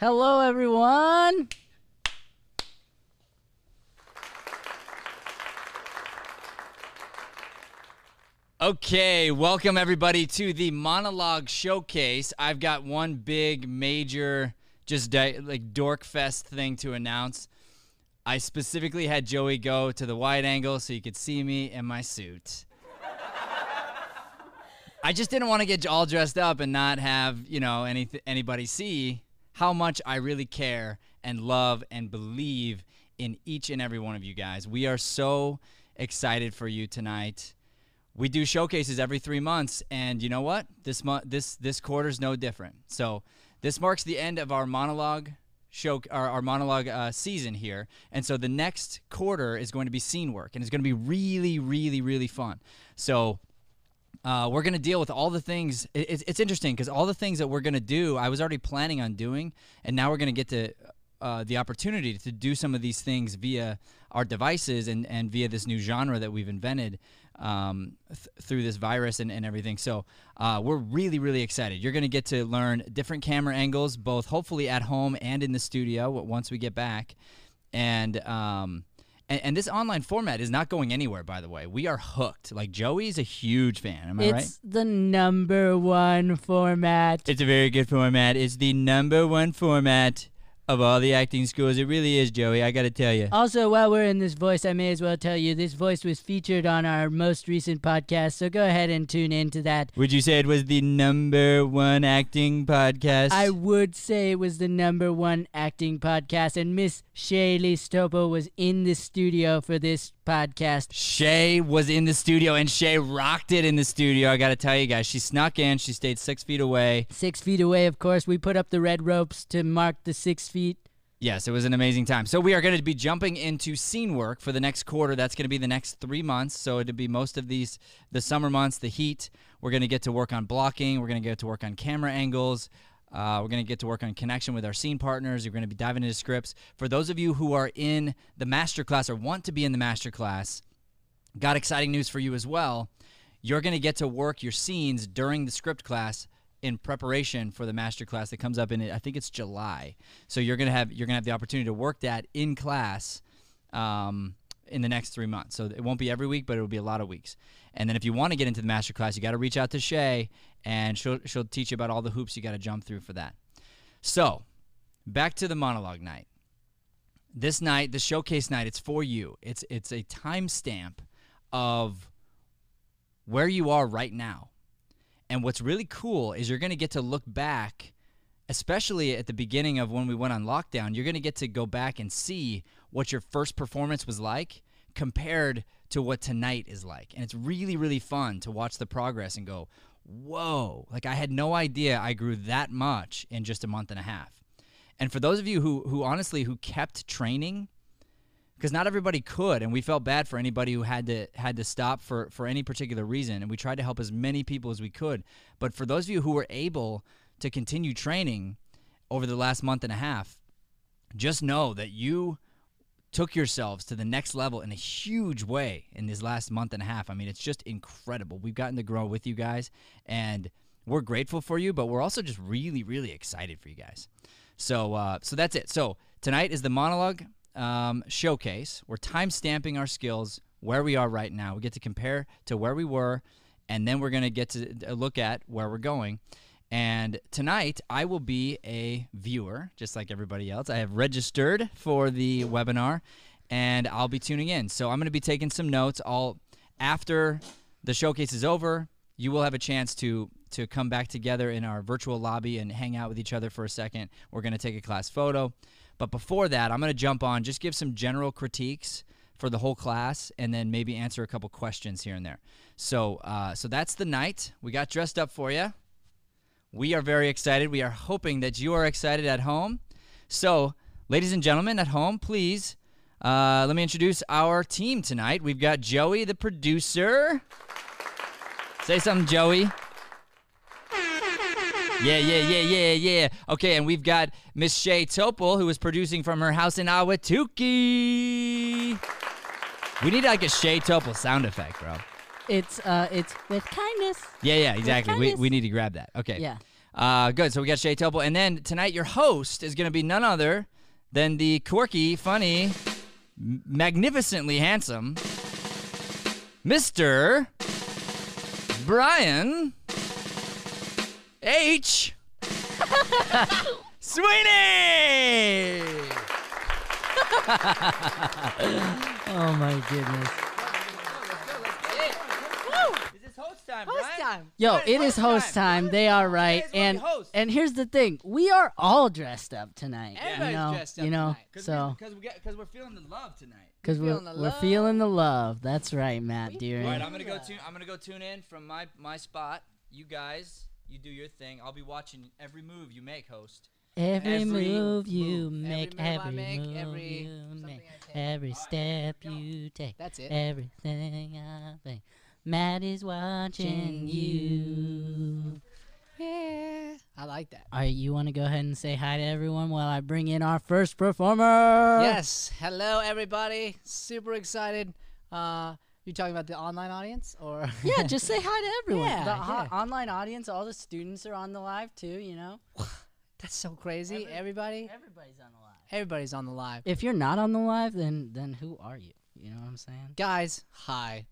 Hello, everyone. Okay, welcome everybody to the monologue showcase. I've got one big, major, just di- like dork fest thing to announce. I specifically had Joey go to the wide angle so you could see me in my suit. I just didn't want to get all dressed up and not have you know any anybody see how much I really care and love and believe in each and every one of you guys. We are so excited for you tonight we do showcases every three months, and you know what? This month, this this quarter's no different. So this marks the end of our monologue show, our, our monologue uh, season here, and so the next quarter is going to be scene work, and it's going to be really, really, really fun. So. Uh, we're going to deal with all the things. It, it's interesting because all the things that we're going to do, I was already planning on doing, and now we're going to get to uh, the opportunity to do some of these things via our devices and, and via this new genre that we've invented um, th- through this virus and, and everything. So uh, we're really, really excited. You're going to get to learn different camera angles, both hopefully at home and in the studio once we get back. And, um, and, and this online format is not going anywhere, by the way. We are hooked. Like Joey's a huge fan. Am I it's right? It's the number one format. It's a very good format. It's the number one format of all the acting schools. It really is, Joey. I got to tell you. Also, while we're in this voice, I may as well tell you this voice was featured on our most recent podcast. So go ahead and tune into that. Would you say it was the number one acting podcast? I would say it was the number one acting podcast, and Miss Shaylee Stopo was in the studio for this podcast. Shay was in the studio, and Shay rocked it in the studio. I got to tell you guys, she snuck in. She stayed six feet away. Six feet away, of course. We put up the red ropes to mark the six feet. Yes, it was an amazing time. So we are going to be jumping into scene work for the next quarter. That's going to be the next three months. So it'll be most of these the summer months, the heat. We're going to get to work on blocking. We're going to get to work on camera angles. Uh, we're going to get to work on connection with our scene partners. You're going to be diving into scripts. For those of you who are in the masterclass or want to be in the masterclass, got exciting news for you as well. You're going to get to work your scenes during the script class in preparation for the master class that comes up in I think it's July. So you're gonna have you're gonna have the opportunity to work that in class. Um, in the next three months. So it won't be every week, but it'll be a lot of weeks. And then if you want to get into the master class, you got to reach out to Shay, and she'll she'll teach you about all the hoops you got to jump through for that. So back to the monologue night. This night, the showcase night, it's for you. It's it's a timestamp of where you are right now. And what's really cool is you're going to get to look back especially at the beginning of when we went on lockdown, you're going to get to go back and see what your first performance was like compared to what tonight is like. And it's really, really fun to watch the progress and go, whoa, like I had no idea I grew that much in just a month and a half. And for those of you who, who honestly, who kept training, because not everybody could, and we felt bad for anybody who had to had to stop for for any particular reason, and we tried to help as many people as we could. But for those of you who were able to continue training over the last month and a half, just know that you took yourselves to the next level in a huge way in this last month and a half. I mean, it's just incredible. We've gotten to grow with you guys, and we're grateful for you, but we're also just really, really excited for you guys. So, uh, so that's it. So tonight is the monologue um, showcase. We're time stamping our skills where we are right now. We get to compare to where we were, and then we're going to get to look at where we're going. And tonight, I will be a viewer, just like everybody else. I have registered for the webinar, and I'll be tuning in. So I'm going to be taking some notes. All after the showcase is over, you will have a chance to to come back together in our virtual lobby and hang out with each other for a second. We're going to take a class photo. But before that, I'm going to jump on, just give some general critiques for the whole class, and then maybe answer a couple questions here and there. So, uh, so that's the night. We got dressed up for you. We are very excited. We are hoping that you are excited at home. So, ladies and gentlemen at home, please uh, let me introduce our team tonight. We've got Joey, the producer. Say something, Joey. Yeah, yeah, yeah, yeah, yeah. Okay, and we've got Miss Shay Topol, who is producing from her house in Ahwatukee. We need like a Shay Topol sound effect, bro. It's uh, it's with kindness. Yeah, yeah, exactly. We, we need to grab that. Okay. Yeah. Uh, good. So we got Shay Topo, and then tonight your host is going to be none other than the quirky, funny, m- magnificently handsome Mr. Brian H. Sweeney. Oh my goodness. Is this host time, Host time. Yo, Brian, it is host time. They are right. Guys, And be and here's the thing. We are all dressed up tonight. Everybody's you know, dressed up you know, tonight. So because we because we're feeling the love tonight. because we're feeling the we're love. feeling the love. That's right, Matt We Dearing. All right, I'm gonna go tune. I'm gonna go tune in from my my spot. You guys, you do your thing. I'll be watching every move you make, host. Every, Every move you move. make, Every move I every make, move every you make, every step you take, That's it. everything I think. Matt is watching you. Yeah. I like that. All right, you want to go ahead and say hi to everyone while I bring in our first performer? Yes. Hello, everybody. Super excited. Uh, you talking about the online audience or? Yeah, just say hi to everyone. Yeah, the ho- yeah. online audience, all the students are on the live too. You know, That's so crazy. Everybody. everybody's on the live. Everybody's on the live. If you're not on the live, then then who are you? You know what I'm saying? Guys, hi.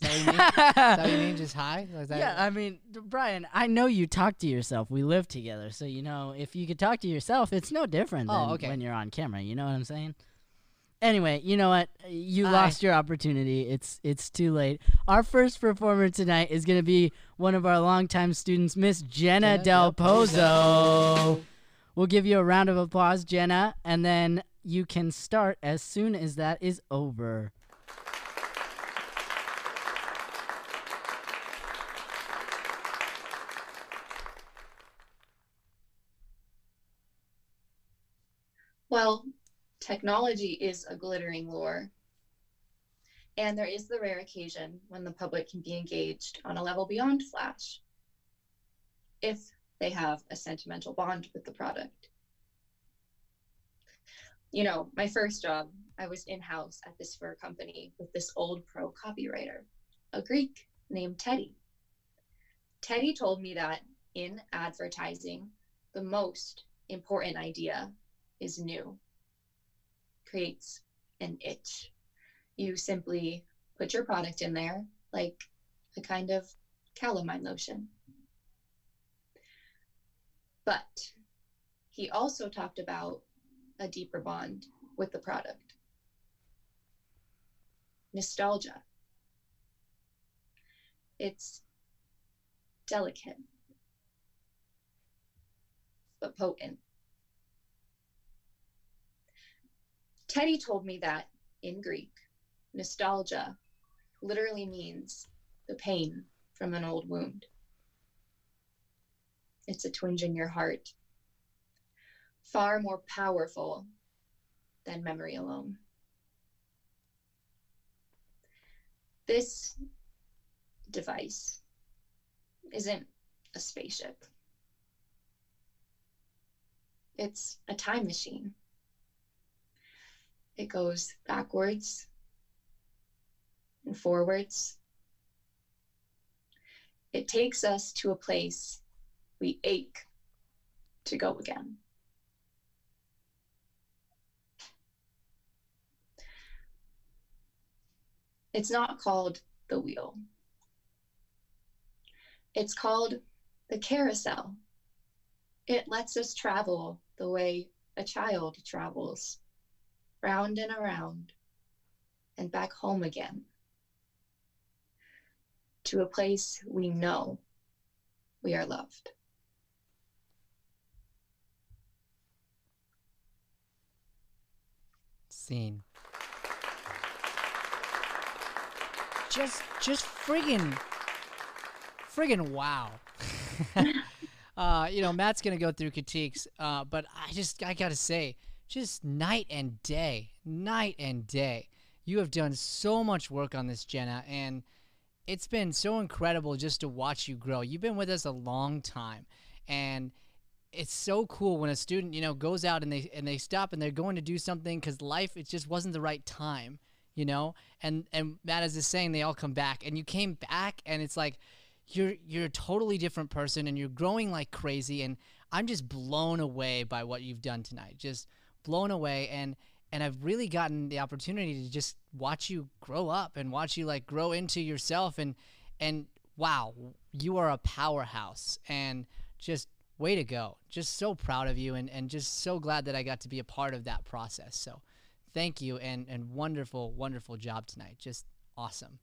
Is that what you mean? That what you mean? Just hi? Is that- yeah, I mean, Brian, I know you talk to yourself. We live together, so you know if you could talk to yourself, it's no different Oh, than okay. when you're on camera. You know what I'm saying? Anyway, you know what? You Hi. lost your opportunity. It's it's too late. Our first performer tonight is going to be one of our longtime students, Miss Jenna Jenna Del Del Pozo. We'll give you a round of applause, Jenna, and then you can start as soon as that is over. Well, technology is a glittering lure. And there is the rare occasion when the public can be engaged on a level beyond Flash if they have a sentimental bond with the product. You know, my first job, I was in house at this fur company with this old pro copywriter, a Greek named Teddy. Teddy told me that in advertising, the most important idea is new, creates an itch. You simply put your product in there like a kind of calamine lotion. But he also talked about a deeper bond with the product nostalgia. It's delicate, but potent. Teddy told me that in Greek, nostalgia literally means the pain from an old wound. It's a twinge in your heart, far more powerful than memory alone. This device isn't a spaceship, it's a time machine. It goes backwards and forwards. It takes us to a place we ache to go again. It's not called the wheel. It's called the carousel. It lets us travel the way a child travels round and around, and back home again to a place we know we are loved. Scene. Just, just friggin', friggin' wow. uh, you know, Matt's gonna go through critiques, uh, but I just, I gotta say, just night and day, night and day. You have done so much work on this, Jenna, and it's been so incredible just to watch you grow. You've been with us a long time, and it's so cool when a student, you know, goes out and they and they stop and they're going to do something because life it just wasn't the right time, you know. And and Matt is just saying they all come back, and you came back, and it's like you're you're a totally different person and you're growing like crazy and I'm just blown away by what you've done tonight. Just blown away and and I've really gotten the opportunity to just watch you grow up and watch you like grow into yourself and and wow, you are a powerhouse and just way to go. Just so proud of you and, and just so glad that I got to be a part of that process. So thank you and, and wonderful, wonderful job tonight. Just awesome.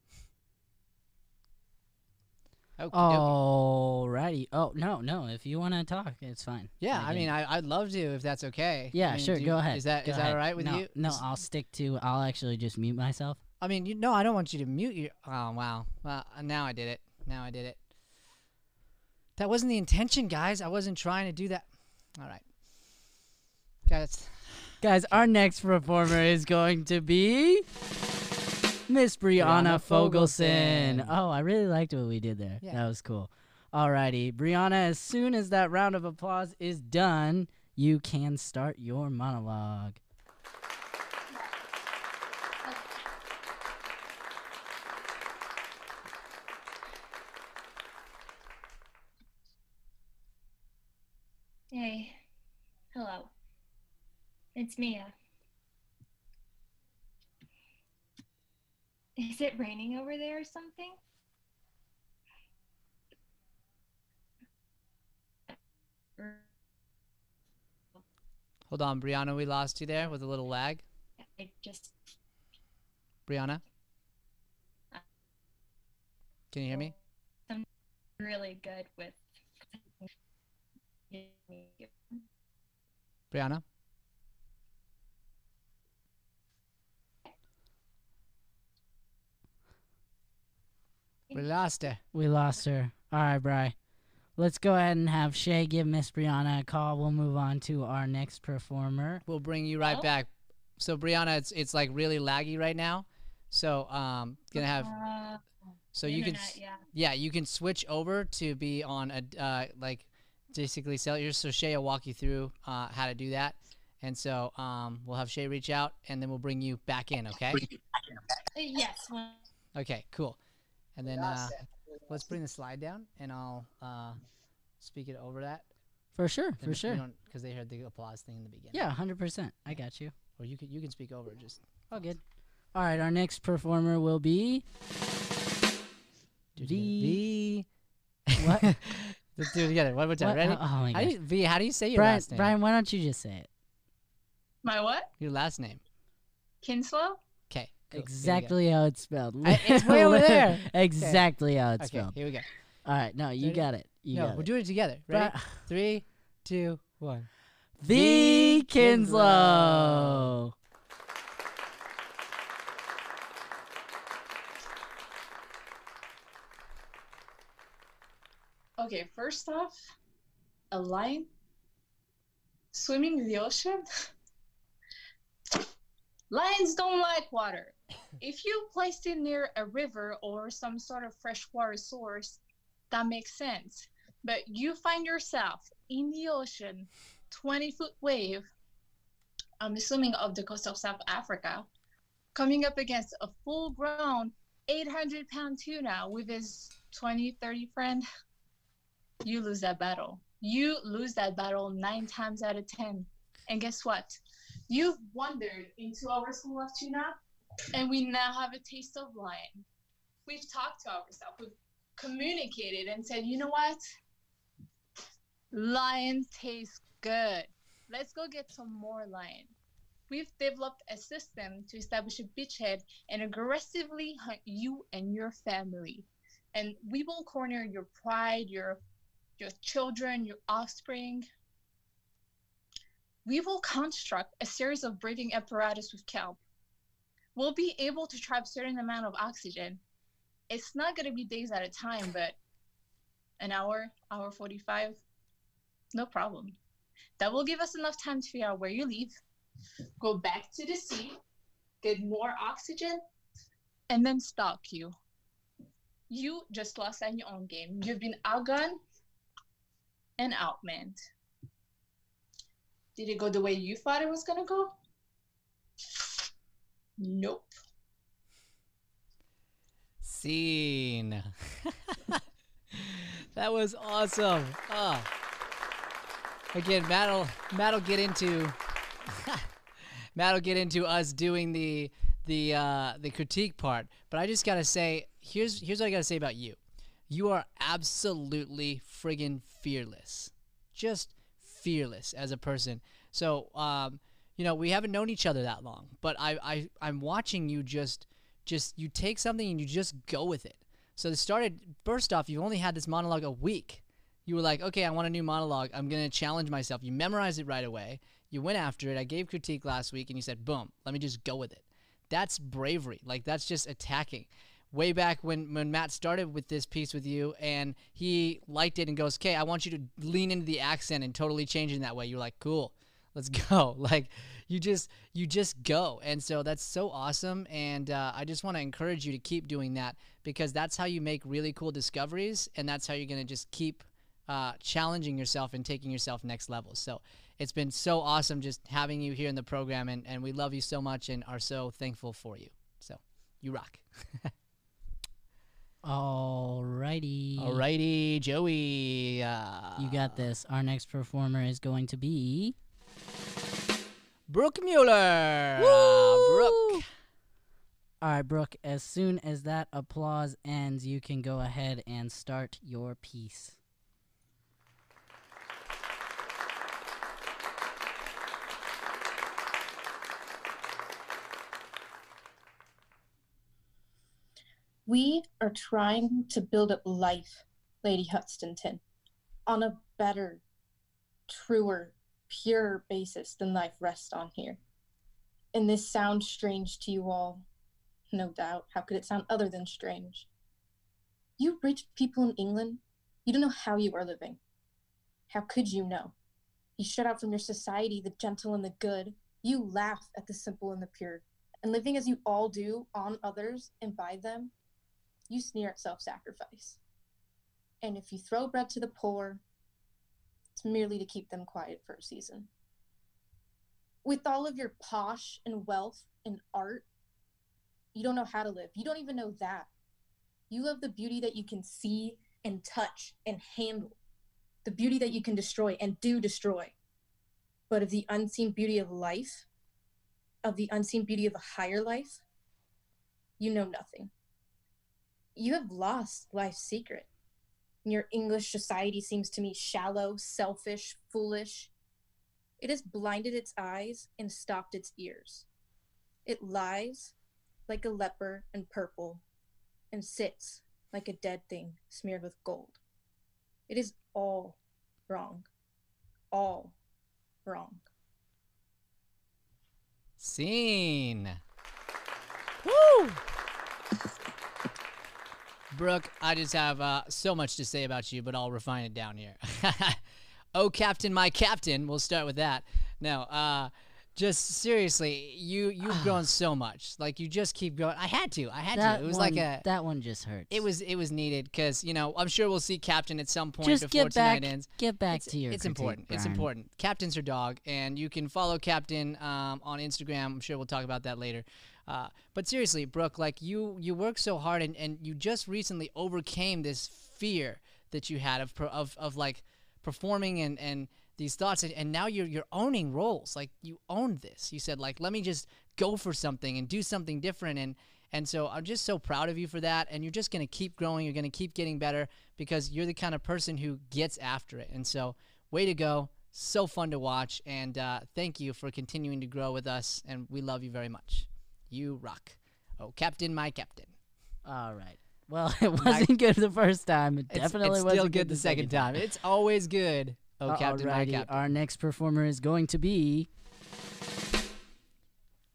Okay. Alrighty. Oh no, no. If you want to talk, it's fine. Yeah, I Like, mean, I, I'd love to if that's okay. Yeah, I mean, sure. do you- go ahead. Is that Go is that ahead. all right with no, you? No, Is- I'll stick to. I'll actually just mute myself. I mean, you no, I don't want you to mute your. Oh wow. Well, uh, now I did it. Now I did it. That wasn't the intention, guys. I wasn't trying to do that. All right, guys. Guys, our next performer is going to be Miss Brianna, Brianna Fogelson. Fogelson. Oh, I really liked what we did there. Yeah. That was cool. Alrighty, Brianna, as soon as that round of applause is done, you can start your monologue. Hey. Hello. It's Mia. Is it raining over there or something? Hold on, Brianna. We lost you there with a little lag. I just Brianna, uh, can you hear me? I'm really good with Brianna. We lost her. We lost her. All right, Bri. Let's go ahead and have Shay give Miss Brianna a call. We'll move on to our next performer. We'll bring you right Oh. back. So Brianna, it's it's like really laggy right now. So um, gonna have uh, so you can internet, s- yeah. yeah you can switch over to be on a uh, like basically cellular. So Shay will walk you through uh, how to do that. And so um, we'll have Shay reach out, and then we'll bring you back in. Okay. Yes. Okay. Cool. And then uh, let's bring the slide down, and I'll uh, speak it over that. For sure, for sure. Because they heard the applause thing in the beginning. Yeah, 100%. I got you. Or you can you can speak over it, just. oh, good. All right, our next performer will be Do it V. What? Let's do it together. One more time. What? Ready? Oh, oh my How do gosh. you, v, how do you say your Brian, last name? Brian, why don't you just say it? My what? Your last name. Kinslow? Okay. exactly how it's spelled. I- it's way over there. exactly how it's Okay, spelled. here we go. All right, no, you Ready? got it. You no, got we're it. doing it together. Bri- Ready? Three, two, one. The Kinslow. Okay, first off, a lion swimming in the ocean. Lions don't like water. If you placed it near a river or some sort of freshwater source, that makes sense. But you find yourself in the ocean, 20 foot wave, I'm assuming of the coast of South Africa, coming up against a full grown 800 pound tuna with his 20, 30 friend you lose that battle. You lose that battle nine times out of ten. And guess what? You've wandered into our school of tuna, and we now have a taste of lion. We've talked to ourselves, we've communicated and said, you know what? Lion tastes good. Let's go get some more lion. We've developed a system to establish a beachhead and aggressively hunt you and your family. And we will corner your pride, your your children, your offspring. We will construct a series of breathing apparatus with kelp. We'll be able to trap certain amount of oxygen. It's not gonna be days at a time, but an hour, hour 45, no problem. That will give us enough time to figure out where you leave, go back to the sea, get more oxygen, and then stalk you. You just lost at your own game. You've been outgunned and outmanned. Did it go the way you thought it was gonna go? Nope. Scene. that was awesome. Ah. Again, Matt'll Matt'll get into Matt'll get into us doing the the uh, the critique part. But I just gotta say, here's here's what I gotta say about you. You are absolutely friggin' fearless. Just fearless as a person. So, um, you know, we haven't known each other that long, but I, I I'm watching you just just you take something and you just go with it. So it started first off, you only had this monologue a week. You were like, okay, I want a new monologue. I'm gonna challenge myself. You memorized it right away. You went after it. I gave critique last week, and you said, boom, let me just go with it. That's bravery. Like that's just attacking. Way back when when Matt started with this piece with you, and he liked it and goes, okay, I want you to lean into the accent and totally change it in that way. You're like, cool, let's go. Like you just you just go, and so that's so awesome. And uh, I just want to encourage you to keep doing that because that's how you make really cool discoveries, and that's how you're gonna just keep uh, challenging yourself and taking yourself next level. So it's been so awesome just having you here in the program, and, and we love you so much and are so thankful for you. So you rock. Alrighty. Alrighty, Joey. Uh, You got this. Our next performer is going to be. Brooke Mueller. Uh, Brooke. All right, Brooke, as soon as that applause ends, you can go ahead and start your piece. We are trying to build up life, Lady Hunstanton, on a better, truer, purer basis than life rests on here. And this sounds strange to you all. No doubt. How could it sound other than strange? You rich people in England, you don't know how you are living. How could you know? You shut out from your society the gentle and the good. You laugh at the simple and the pure. And living as you all do on others and by them, you sneer at self sacrifice. And if you throw bread to the poor, merely to keep them quiet for a season. With all of your posh and wealth and art, you don't know how to live. You don't even know that. You love the beauty that you can see and touch and handle, the beauty that you can destroy and do destroy. But of the unseen beauty of life, of the unseen beauty of a higher life, you know nothing you have lost life's secret. Your English society seems to me shallow, selfish, foolish. It has blinded its eyes and stopped its ears. It lies like a leper in purple and sits like a dead thing smeared with gold. It is all wrong. All wrong. Scene. Woo! Brooke, I just have uh, so much to say about you, but I'll refine it down here. oh, Captain, my Captain. We'll start with that. No, uh, just seriously, you you've grown so much. Like you just keep growing. I had to. I had that to. It was one, like a. that one just hurts. It was it was needed because you know I'm sure we'll see Captain at some point just before get back, tonight ends. get back it's, to your. It's critique, important. It's important. Captain's her dog, and you can follow Captain um, on Instagram. I'm sure we'll talk about that later. Uh, but seriously, Brooke, like you, you work so hard, and, and you just recently overcame this fear that you had of, of, of like performing and, and these thoughts, and, and now you're you're owning roles. Like you owned this. You said like, let me just go for something and do something different, and and so I'm just so proud of you for that. And you're just gonna keep growing. You're gonna keep getting better because you're the kind of person who gets after it. And so, way to go. So fun to watch, and uh, thank you for continuing to grow with us. And we love you very much. You rock. Oh, Captain, my Captain. All right. Well, it wasn't good the first time. It It's, definitely it's wasn't still good the second time. It's always good. Oh, Captain, my Alrighty, Captain. Our next performer is going to be.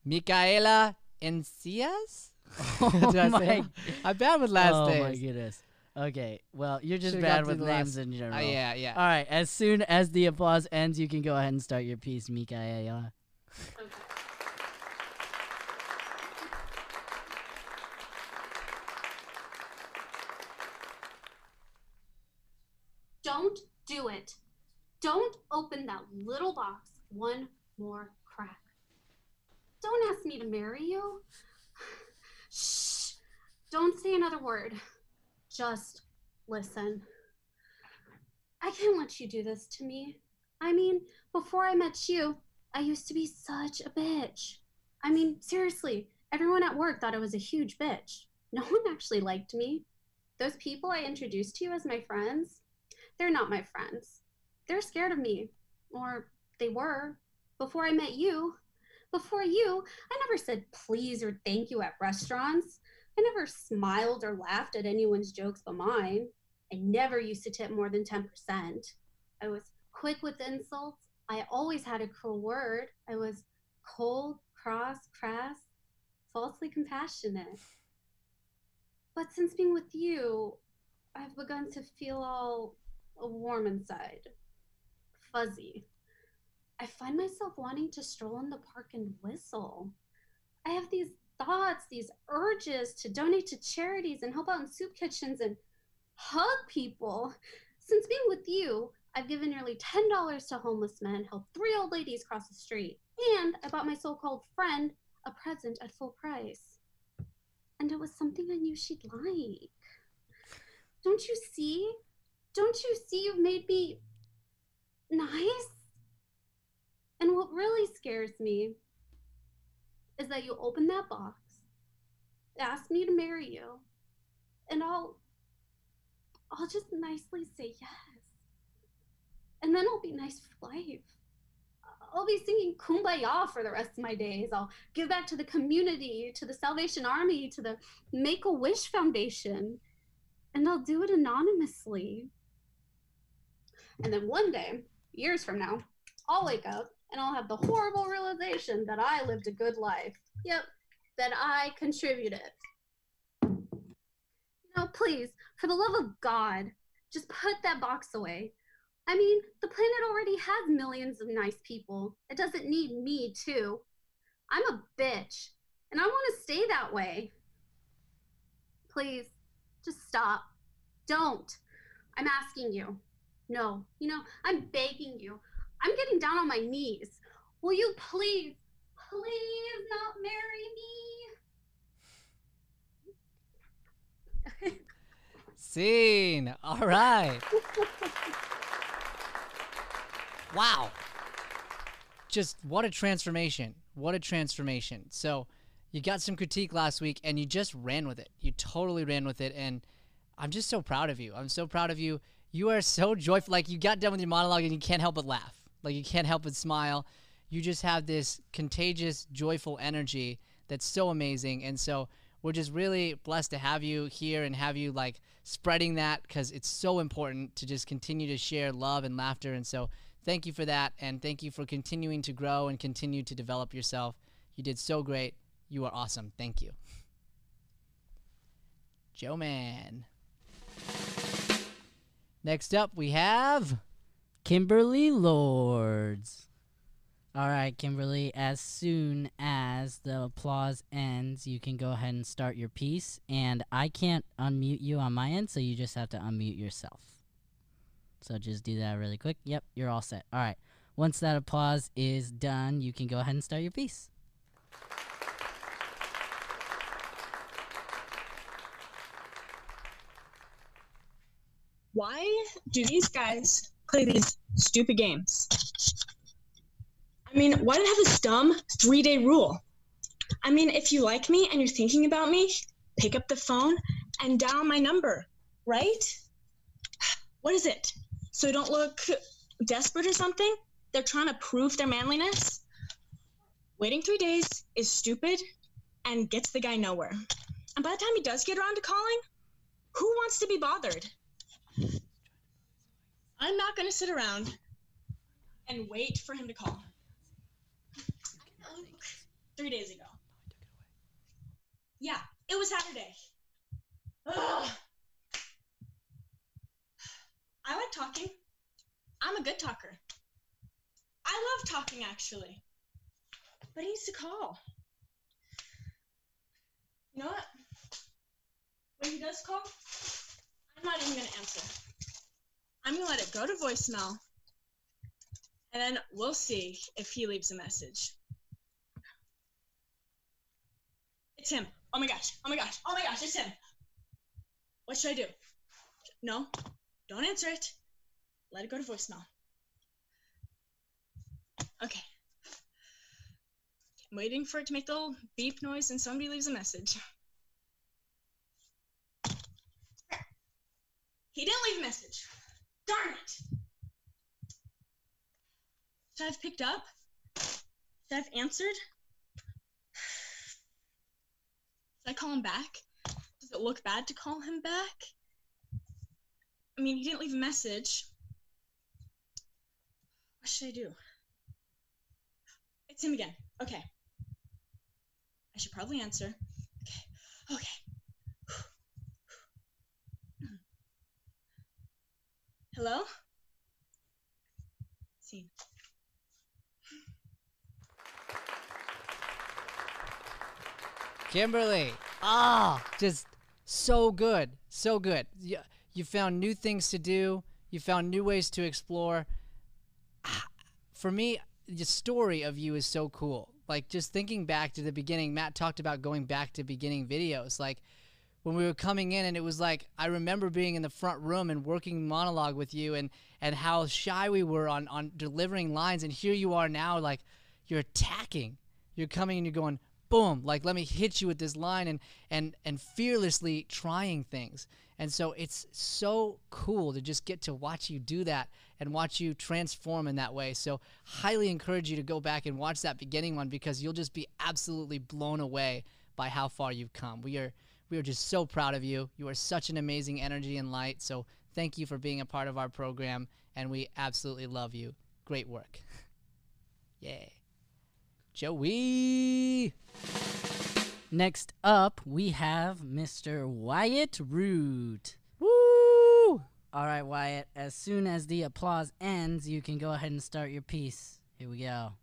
Micaela Encias? Oh Did I say my- it? I'm bad with last oh names. my goodness. Okay. Well, you're just Should've bad got with the names last- in general. Uh, yeah, yeah. All right. As soon as the applause ends, you can go ahead and start your piece, Mikaela. Don't do it. Don't open that little box one more crack. Don't ask me to marry you. Shh. Don't say another word. Just listen. I can't let you do this to me. I mean, before I met you, I used to be such a bitch. I mean, seriously, everyone at work thought I was a huge bitch. No one actually liked me. Those people I introduced to you as my friends, they're not my friends. They're scared of me. Or they were. Before I met you, before you, I never said please or thank you at restaurants. I never smiled or laughed at anyone's jokes but mine. I never used to tip more than 10%. I was quick with insults. I always had a cruel word. I was cold, cross, crass, falsely compassionate. But since being with you, I've begun to feel all warm inside, fuzzy. I find myself wanting to stroll in the park and whistle. I have these thoughts, these urges to donate to charities and help out in soup kitchens and hug people. Since being with you, I've given nearly $10 to homeless men, helped three old ladies cross the street, and I bought my so called friend a present at full price. And it was something I knew she'd like. Don't you see? Don't you see you've made me nice? And what really scares me is that you open that box, ask me to marry you, and I'll I'll just nicely say yes. And then I'll be nice for life. I'll be singing kumbaya for the rest of my days. I'll give back to the community, to the Salvation Army, to the Make a Wish Foundation. And I'll do it anonymously. And then one day, years from now, I'll wake up and I'll have the horrible realization that I lived a good life. Yep, that I contributed. No, please, for the love of God, just put that box away. I mean, the planet already has millions of nice people. It doesn't need me, too. I'm a bitch, and I want to stay that way. Please, just stop. Don't. I'm asking you. No, you know, I'm begging you. I'm getting down on my knees. Will you please, please not marry me? Scene. All right. wow. Just what a transformation. What a transformation. So, you got some critique last week and you just ran with it. You totally ran with it. And I'm just so proud of you. I'm so proud of you. You are so joyful. Like, you got done with your monologue and you can't help but laugh. Like, you can't help but smile. You just have this contagious, joyful energy that's so amazing. And so, we're just really blessed to have you here and have you like spreading that because it's so important to just continue to share love and laughter. And so, thank you for that. And thank you for continuing to grow and continue to develop yourself. You did so great. You are awesome. Thank you. Joe Man. Next up, we have Kimberly Lords. All right, Kimberly, as soon as the applause ends, you can go ahead and start your piece. And I can't unmute you on my end, so you just have to unmute yourself. So just do that really quick. Yep, you're all set. All right. Once that applause is done, you can go ahead and start your piece. Why do these guys play these stupid games? I mean, why do they have this dumb three day rule? I mean, if you like me and you're thinking about me, pick up the phone and dial my number, right? What is it? So don't look desperate or something? They're trying to prove their manliness? Waiting three days is stupid and gets the guy nowhere. And by the time he does get around to calling, who wants to be bothered? I'm not going to sit around and wait for him to call. Three days ago. Yeah, it was Saturday. Ugh. I like talking. I'm a good talker. I love talking, actually. But he needs to call. You know what? When he does call, I'm not even going to answer. I'm going to let it go to voicemail. And then we'll see if he leaves a message. It's him. Oh my gosh. Oh my gosh. Oh my gosh. It's him. What should I do? No. Don't answer it. let it go to voicemail. Okay. I'm waiting for it to make the little beep noise and somebody leaves a message. He didn't leave a message. Darn it! Should I have picked up? Should I have answered? Should I call him back? Does it look bad to call him back? I mean, he didn't leave a message. What should I do? It's him again. Okay. I should probably answer. Okay. Okay. Hello? Scene. Kimberly. Ah, just so good. So good. You, you found new things to do. You found new ways to explore. For me, the story of you is so cool. Like just thinking back to the beginning, Matt talked about going back to beginning videos. Like when we were coming in and it was like I remember being in the front room and working monologue with you and and how shy we were on on delivering lines and here you are now like you're attacking. You're coming and you're going boom, like let me hit you with this line and and and fearlessly trying things. And so it's so cool to just get to watch you do that and watch you transform in that way. So highly encourage you to go back and watch that beginning one because you'll just be absolutely blown away by how far you've come. We are we are just so proud of you. You are such an amazing energy and light. So thank you for being a part of our program and we absolutely love you. Great work. Yay. Joey. Next up, we have Mr. Wyatt Root. Woo! All right, Wyatt. As soon as the applause ends, you can go ahead and start your piece. Here we go.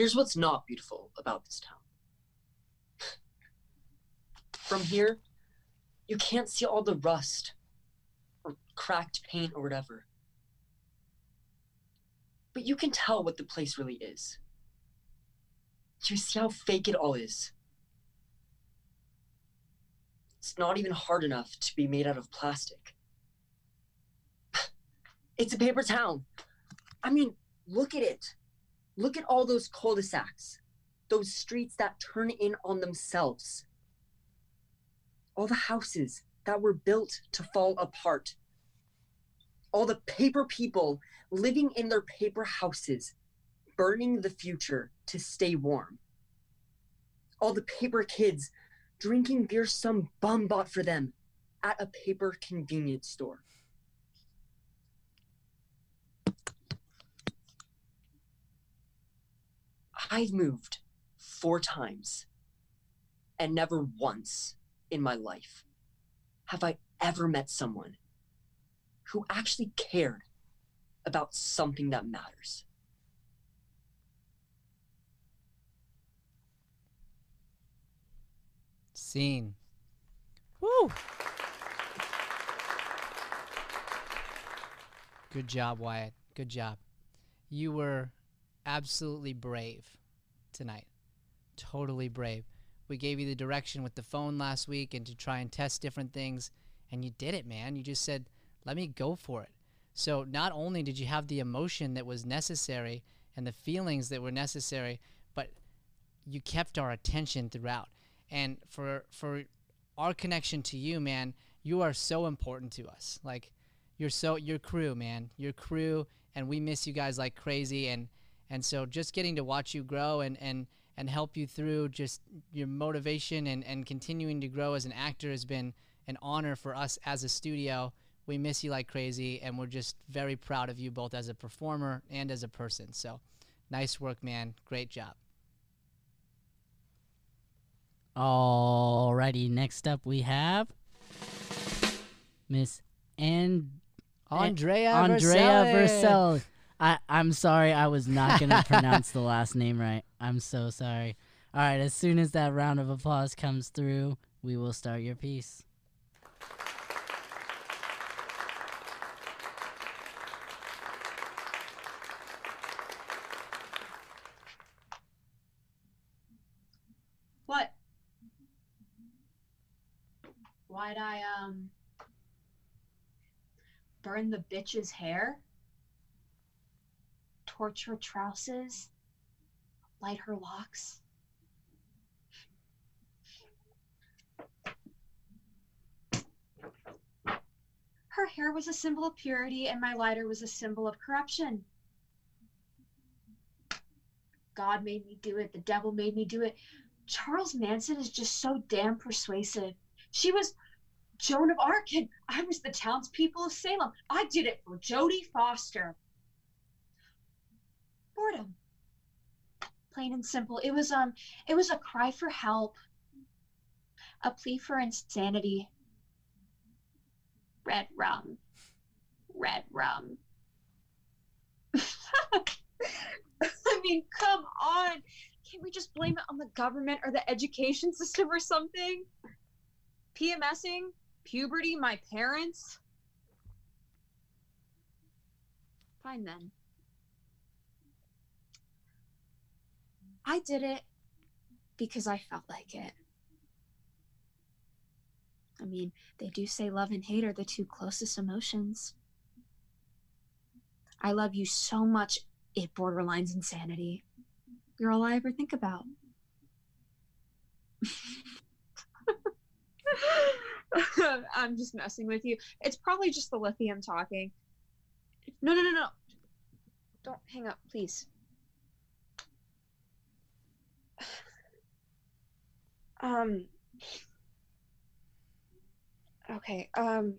Here's what's not beautiful about this town. From here, you can't see all the rust or cracked paint or whatever. But you can tell what the place really is. You see how fake it all is. It's not even hard enough to be made out of plastic. It's a paper town. I mean, look at it. Look at all those cul-de-sacs, those streets that turn in on themselves. All the houses that were built to fall apart. All the paper people living in their paper houses, burning the future to stay warm. All the paper kids drinking beer some bum bought for them at a paper convenience store. I've moved four times, and never once in my life have I ever met someone who actually cared about something that matters. Scene. Woo! Good job, Wyatt. Good job. You were absolutely brave tonight. Totally brave. We gave you the direction with the phone last week and to try and test different things, and you did it, man. You just said, let me go for it. So not only did you have the emotion that was necessary and the feelings that were necessary, but you kept our attention throughout. And for for our connection to you, man, you are so important to us. Like you're so your crew, man. Your crew and we miss you guys like crazy and and so just getting to watch you grow and and and help you through just your motivation and and continuing to grow as an actor has been an honor for us as a studio. We miss you like crazy and we're just very proud of you both as a performer and as a person. So nice work, man. Great job. Alrighty, next up we have Miss and Andrea Andrea Verselli. I, I'm sorry, I was not going to pronounce the last name right. I'm so sorry. All right, as soon as that round of applause comes through, we will start your piece. What? Why'd I um burn the bitch's hair? Torch her trousers? Light her locks? Her hair was a symbol of purity, and my lighter was a symbol of corruption. God made me do it. The devil made me do it. Charles Manson is just so damn persuasive. She was Joan of Arc, and I was the townspeople of Salem. I did it for Jodie Foster. Boredom. Plain and simple. It was um it was a cry for help. A plea for insanity. Red rum. Red rum. I mean, come on. Can't we just blame it on the government or the education system or something? PMSing? Puberty? My parents? Fine then. I did it because I felt like it. I mean, they do say love and hate are the two closest emotions. I love you so much, it borderlines insanity. You're all I ever think about. I'm just messing with you. It's probably just the lithium talking. No, no, no, no. Don't hang up, please. Um. Okay. Um.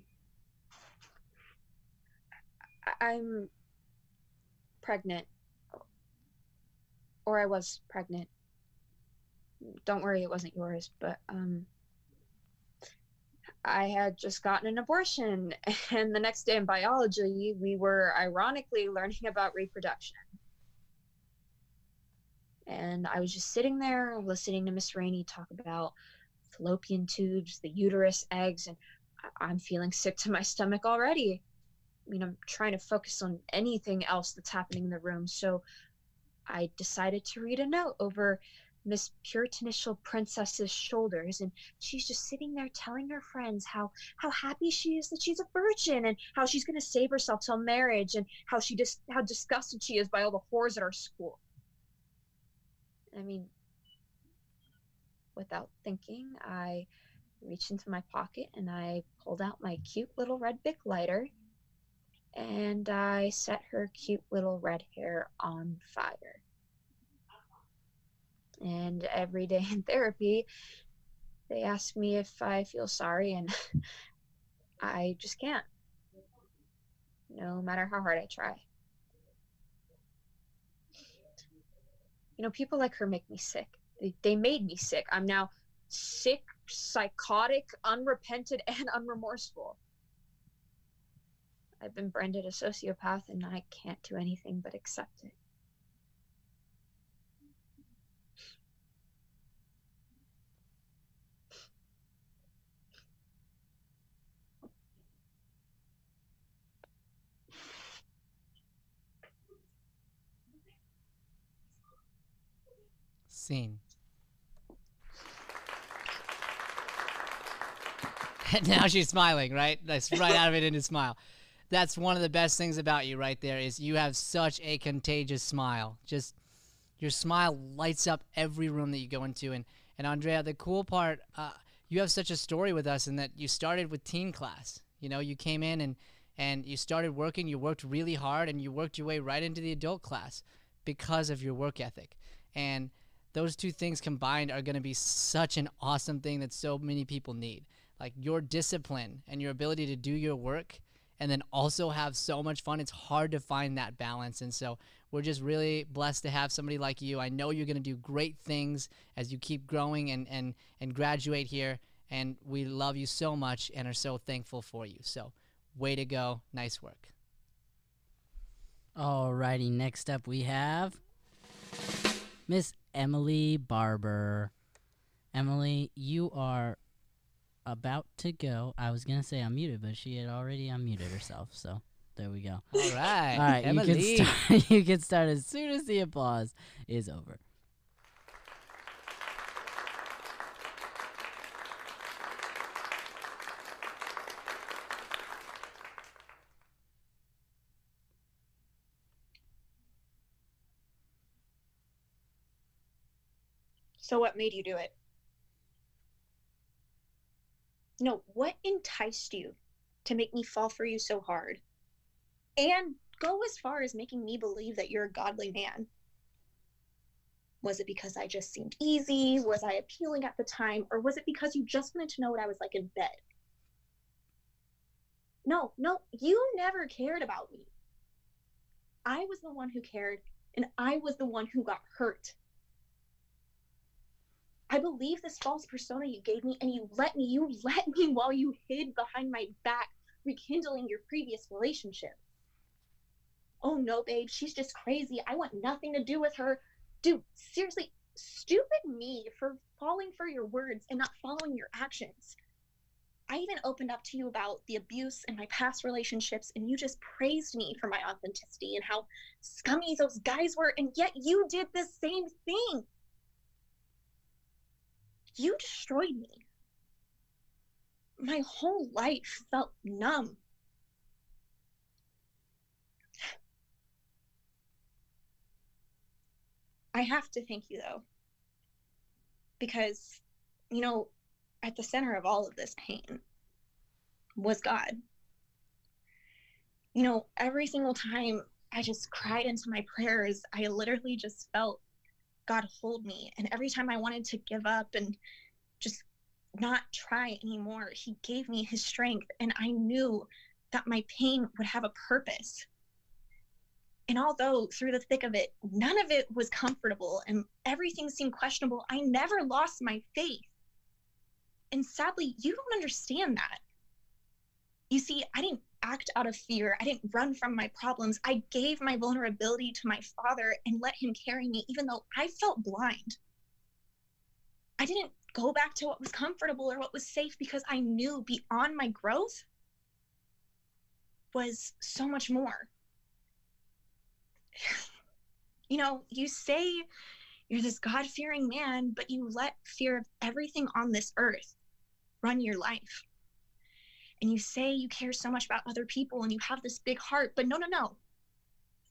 I'm pregnant. Or I was pregnant. Don't worry, it wasn't yours, but um I had just gotten an abortion and the next day in biology we were ironically learning about reproduction. And I was just sitting there listening to Miss Rainey talk about fallopian tubes, the uterus, eggs, and I'm feeling sick to my stomach already. I mean, I'm trying to focus on anything else that's happening in the room. So I decided to read a note over Miss Puritanical Princess's shoulders, and she's just sitting there telling her friends how how happy she is that she's a virgin, and how she's going to save herself till marriage, and how she just how disgusted she is by all the whores at our school. I mean, without thinking, I reached into my pocket and I pulled out my cute little red Bic lighter and I set her cute little red hair on fire. And every day in therapy, they ask me if I feel sorry, and I just can't, no matter how hard I try. You know, people like her make me sick. They, made me sick. I'm now sick, psychotic, unrepentant, and unremorseful. I've been branded a sociopath, and I can't do anything but accept it. Scene. And now she's smiling, right? That's right out of it in a smile. That's one of the best things about you right there is you have such a contagious smile. Just your smile lights up every room that you go into. And and Andrea, the cool part, uh, you have such a story with us in that you started with teen class. You know, you came in and and you started working. You worked really hard, and you worked your way right into the adult class because of your work ethic. And those two things combined are going to be such an awesome thing that so many people need. Like your discipline and your ability to do your work and then also have so much fun. It's hard to find that balance. And so we're just really blessed to have somebody like you. I know you're going to do great things as you keep growing and, and, and graduate here. And we love you so much and are so thankful for you. So, way to go. Nice work. Alrighty, next up we have Miss Emily Barber. Emily, you are about to go. I was gonna say unmuted, but she had already unmuted herself. So there we go. All right, All right, you Emily. can start. You can start as soon as the applause is over. So what made you do it? No, what enticed you to make me fall for you so hard? And go as far as making me believe that you're a godly man. Was it because I just seemed easy? Was I appealing at the time? Or was it because you just wanted to know what I was like in bed? No, no, you never cared about me. I was the one who cared, and I was the one who got hurt. I believe this false persona you gave me, and you let me, you let me while you hid behind my back, rekindling your previous relationship. Oh no, babe, she's just crazy. I want nothing to do with her. Dude, seriously, stupid me for falling for your words and not following your actions. I even opened up to you about the abuse in my past relationships, and you just praised me for my authenticity and how scummy those guys were, and yet you did the same thing. You destroyed me. My whole life felt numb. I have to thank you, though, because, you know, at the center of all of this pain was God. You know, every single time I just cried into my prayers, I literally just felt God hold me. And every time I wanted to give up and just not try anymore, He gave me His strength. And I knew that my pain would have a purpose. And although through the thick of it, none of it was comfortable and everything seemed questionable, I never lost my faith. And sadly, you don't understand that. You see, I didn't act out of fear. I didn't run from my problems. I gave my vulnerability to my father and let him carry me, even though I felt blind. I didn't go back to what was comfortable or what was safe because I knew beyond my growth was so much more. You know, you say you're this God fearing man, but you let fear of everything on this earth run your life. And you say you care so much about other people and you have this big heart, but no, no, no.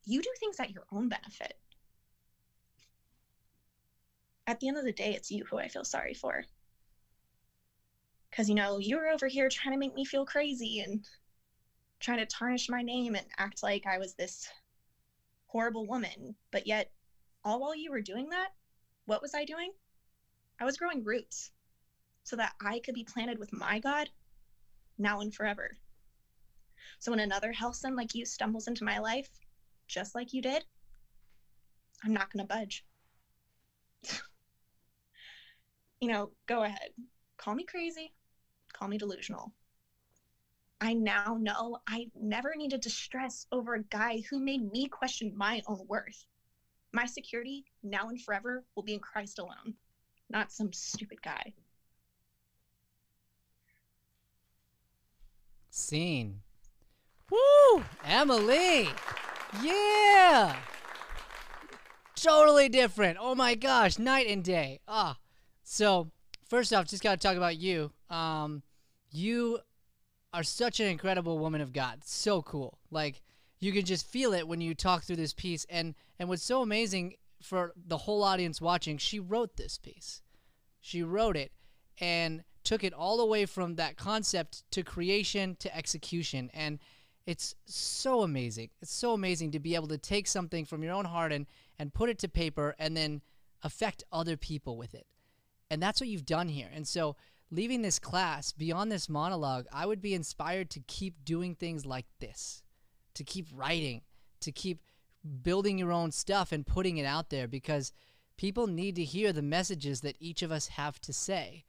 You do things at your own benefit. At the end of the day, it's you who I feel sorry for. Because, you know, you were over here trying to make me feel crazy and trying to tarnish my name and act like I was this horrible woman. But yet, all while you were doing that, what was I doing? I was growing roots so that I could be planted with my God now and forever. So when another health son like you stumbles into my life, just like you did, I'm not going to budge. you know, go ahead. Call me crazy, call me delusional. I now know I never needed to stress over a guy who made me question my own worth. My security, now and forever, will be in Christ alone, not some stupid guy. Scene. Woo! Emily! Yeah! Totally different. Oh my gosh, night and day. Ah. So, first off, just got to talk about you. Um, you are such an incredible woman of God. So cool. Like you can just feel it when you talk through this piece and and what's so amazing for the whole audience watching, she wrote this piece. She wrote it and took it all the way from that concept to creation to execution and it's so amazing. It's so amazing to be able to take something from your own heart and and put it to paper and then affect other people with it. And that's what you've done here. And so leaving this class, beyond this monologue, I would be inspired to keep doing things like this, to keep writing, to keep building your own stuff and putting it out there because people need to hear the messages that each of us have to say.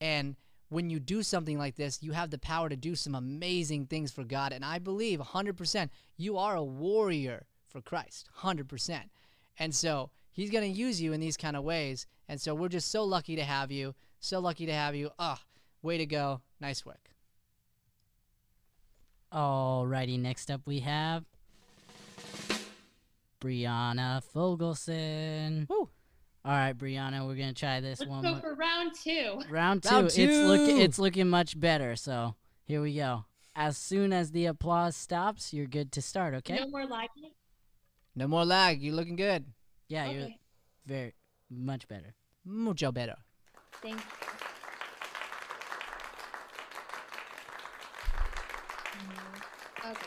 And when you do something like this, you have the power to do some amazing things for God. And I believe 100% you are a warrior for Christ, 100%. And so he's going to use you in these kind of ways. And so we're just so lucky to have you. So lucky to have you. Ah, way to go. Nice work. Alrighty, next up we have Brianna Fogelson. Woo. All right, Brianna, we're gonna try this Let's one. go more- for round two. Round two. Round It's looking it's looking much better. So here we go. As soon as the applause stops, you're good to start. Okay? No more lagging. No more lag. You're looking good. Yeah, you're very much better. mucho better. Thank you. Mm, Okay.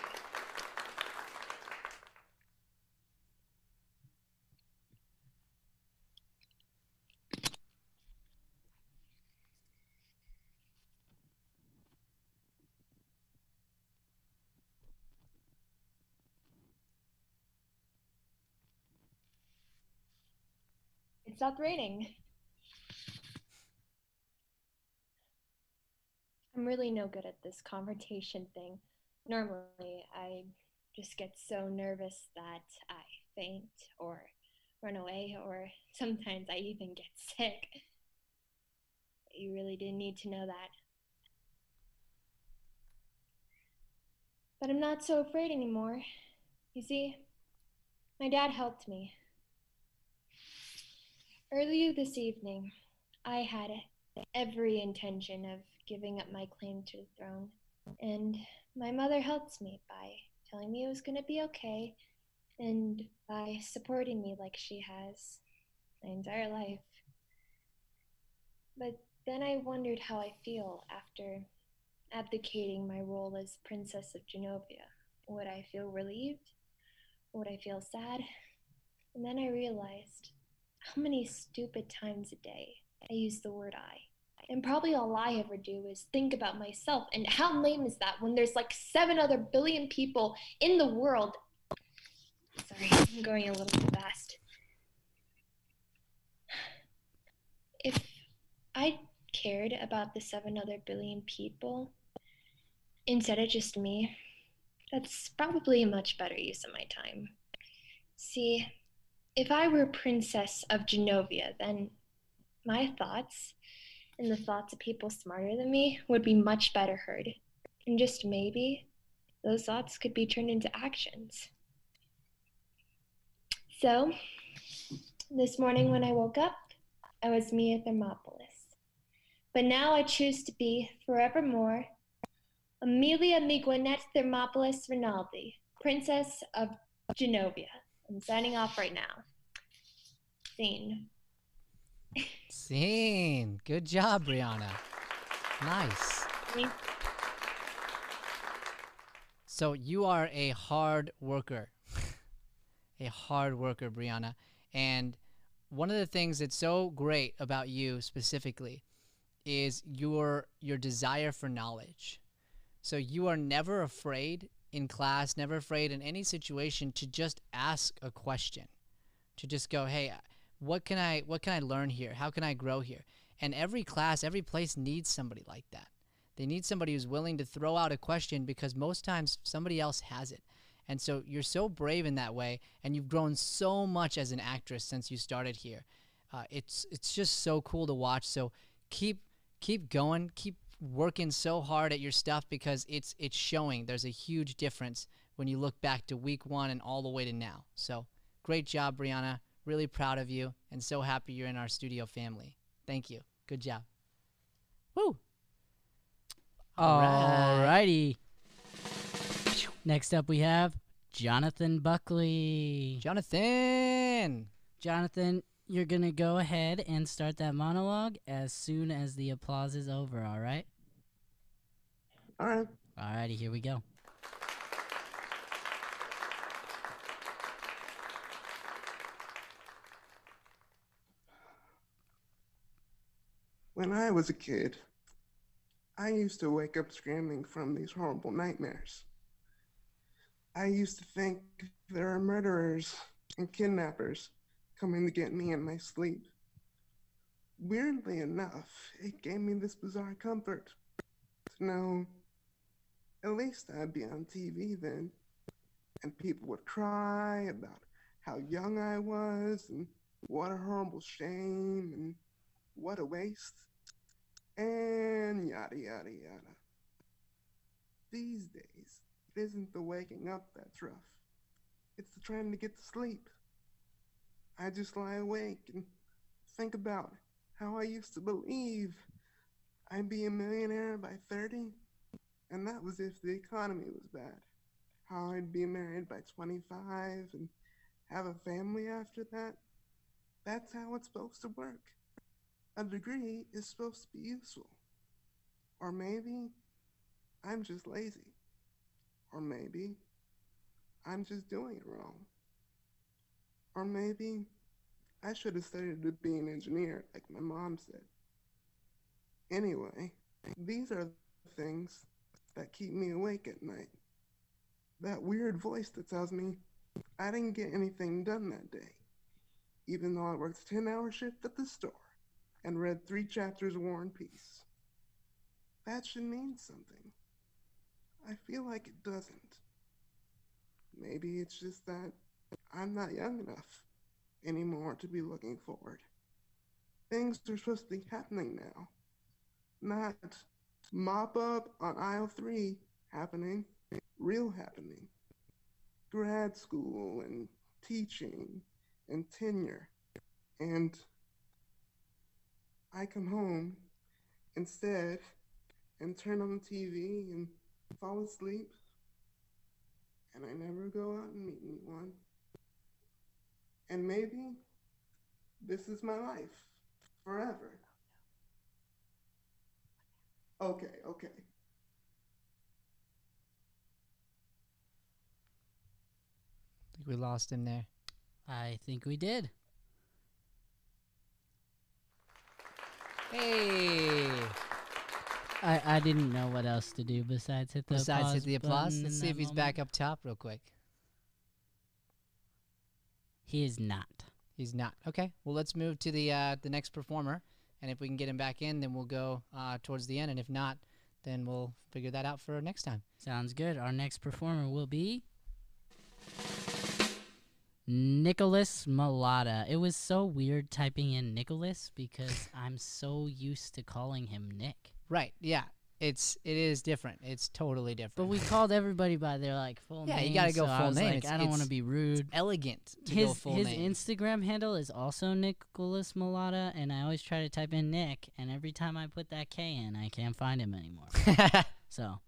It stopped raining. I'm really no good at this confrontation thing. Normally, I just get so nervous that I faint or run away, or sometimes I even get sick. You really didn't need to know that. But I'm not so afraid anymore. You see, my dad helped me. Earlier this evening, I had every intention of giving up my claim to the throne, and my mother helped me by telling me it was going to be okay and by supporting me like she has my entire life. But then I wondered how I feel after abdicating my role as Princess of Genovia. Would I feel relieved? Would I feel sad? And then I realized how many stupid times a day I use the word I. And probably all I ever do is think about myself. And how lame is that when there's like seven other billion people in the world? Sorry, I'm going a little fast. If I cared about the seven other billion people instead of just me, that's probably a much better use of my time. See, if I were Princess of Genovia, then my thoughts and the thoughts of people smarter than me would be much better heard. And just maybe, those thoughts could be turned into actions. So, this morning when I woke up, I was Mia Thermopolis. But now I choose to be, forevermore, Amelia Mignonette Thermopolis Renaldi, Princess of Genovia. I'm signing off right now. Scene. Scene. Good job, Brianna. Nice. So you are a hard worker. a hard worker, Brianna. And one of the things that's so great about you specifically is your your desire for knowledge. So you are never afraid in class, never afraid in any situation to just ask a question. To just go, "Hey, what can I what can I learn here? How can I grow here?" And every class, every place needs somebody like that. They need somebody who's willing to throw out a question because most times somebody else has it. And so you're so brave in that way, and you've grown so much as an actress since you started here. Uh, it's it's just so cool to watch. So keep keep going, keep working so hard at your stuff because it's it's showing. There's a huge difference when you look back to week one and all the way to now. So great job, Brianna. Really proud of you, and so happy you're in our studio family. Thank you. Good job. Woo! All right. Alrighty. Next up, we have Jonathan Buckley. Jonathan. Jonathan, you're gonna go ahead and start that monologue as soon as the applause is over. All right. All right. Alrighty, here we go. When I was a kid, I used to wake up screaming from these horrible nightmares. I used to think there are murderers and kidnappers coming to get me in my sleep. Weirdly enough, it gave me this bizarre comfort to know at least I'd be on TV then, and people would cry about how young I was and what a horrible shame and what a waste, and yada yada yada. These days, it isn't the waking up that's rough, it's the trying to get to sleep. I just lie awake and think about how I used to believe I'd be a millionaire by 30, and that was if the economy was bad. How I'd be married by 25 and have a family after that. That's how it's supposed to work. a degree is supposed to be useful. Or maybe I'm just lazy. Or maybe I'm just doing it wrong. Or maybe I should have studied to be an engineer like my mom said. Anyway, these are things that keep me awake at night. That weird voice that tells me I didn't get anything done that day, even though I worked a 10 hour shift at the store and read three chapters of War and Peace. That should mean something. I feel like it doesn't. Maybe it's just that I'm not young enough anymore to be looking forward. Things are supposed to be happening now, not mop up on aisle three happening, real happening. Grad school and teaching and tenure. And I come home instead and turn on the TV and fall asleep. And I never go out and meet anyone. And maybe this is my life forever. Okay, okay. I think we lost him there. I think we did. Hey. I, I didn't know what else to do besides hit the Besides applause hit the applause, let's see that if he's moment. back up top real quick. He is not. He's not. Okay. Well, let's move to the uh, the next performer, and if we can get him back in, then we'll go uh, towards the end, and if not, then we'll figure that out for next time. Sounds good. Our next performer will be Nicholas Malata. It was so weird typing in Nicholas because I'm so used to calling him Nick. Right. Yeah. It's it is different. It's totally different. But we called everybody by their like full Yeah, name. Yeah, you gotta go so I full was name. Like, It's- I don't want to be rude. elegant to his go full his name. Instagram handle is also Nicholas Malata, and I always try to type in Nick, and every time I put that K in, I can't find him anymore. so,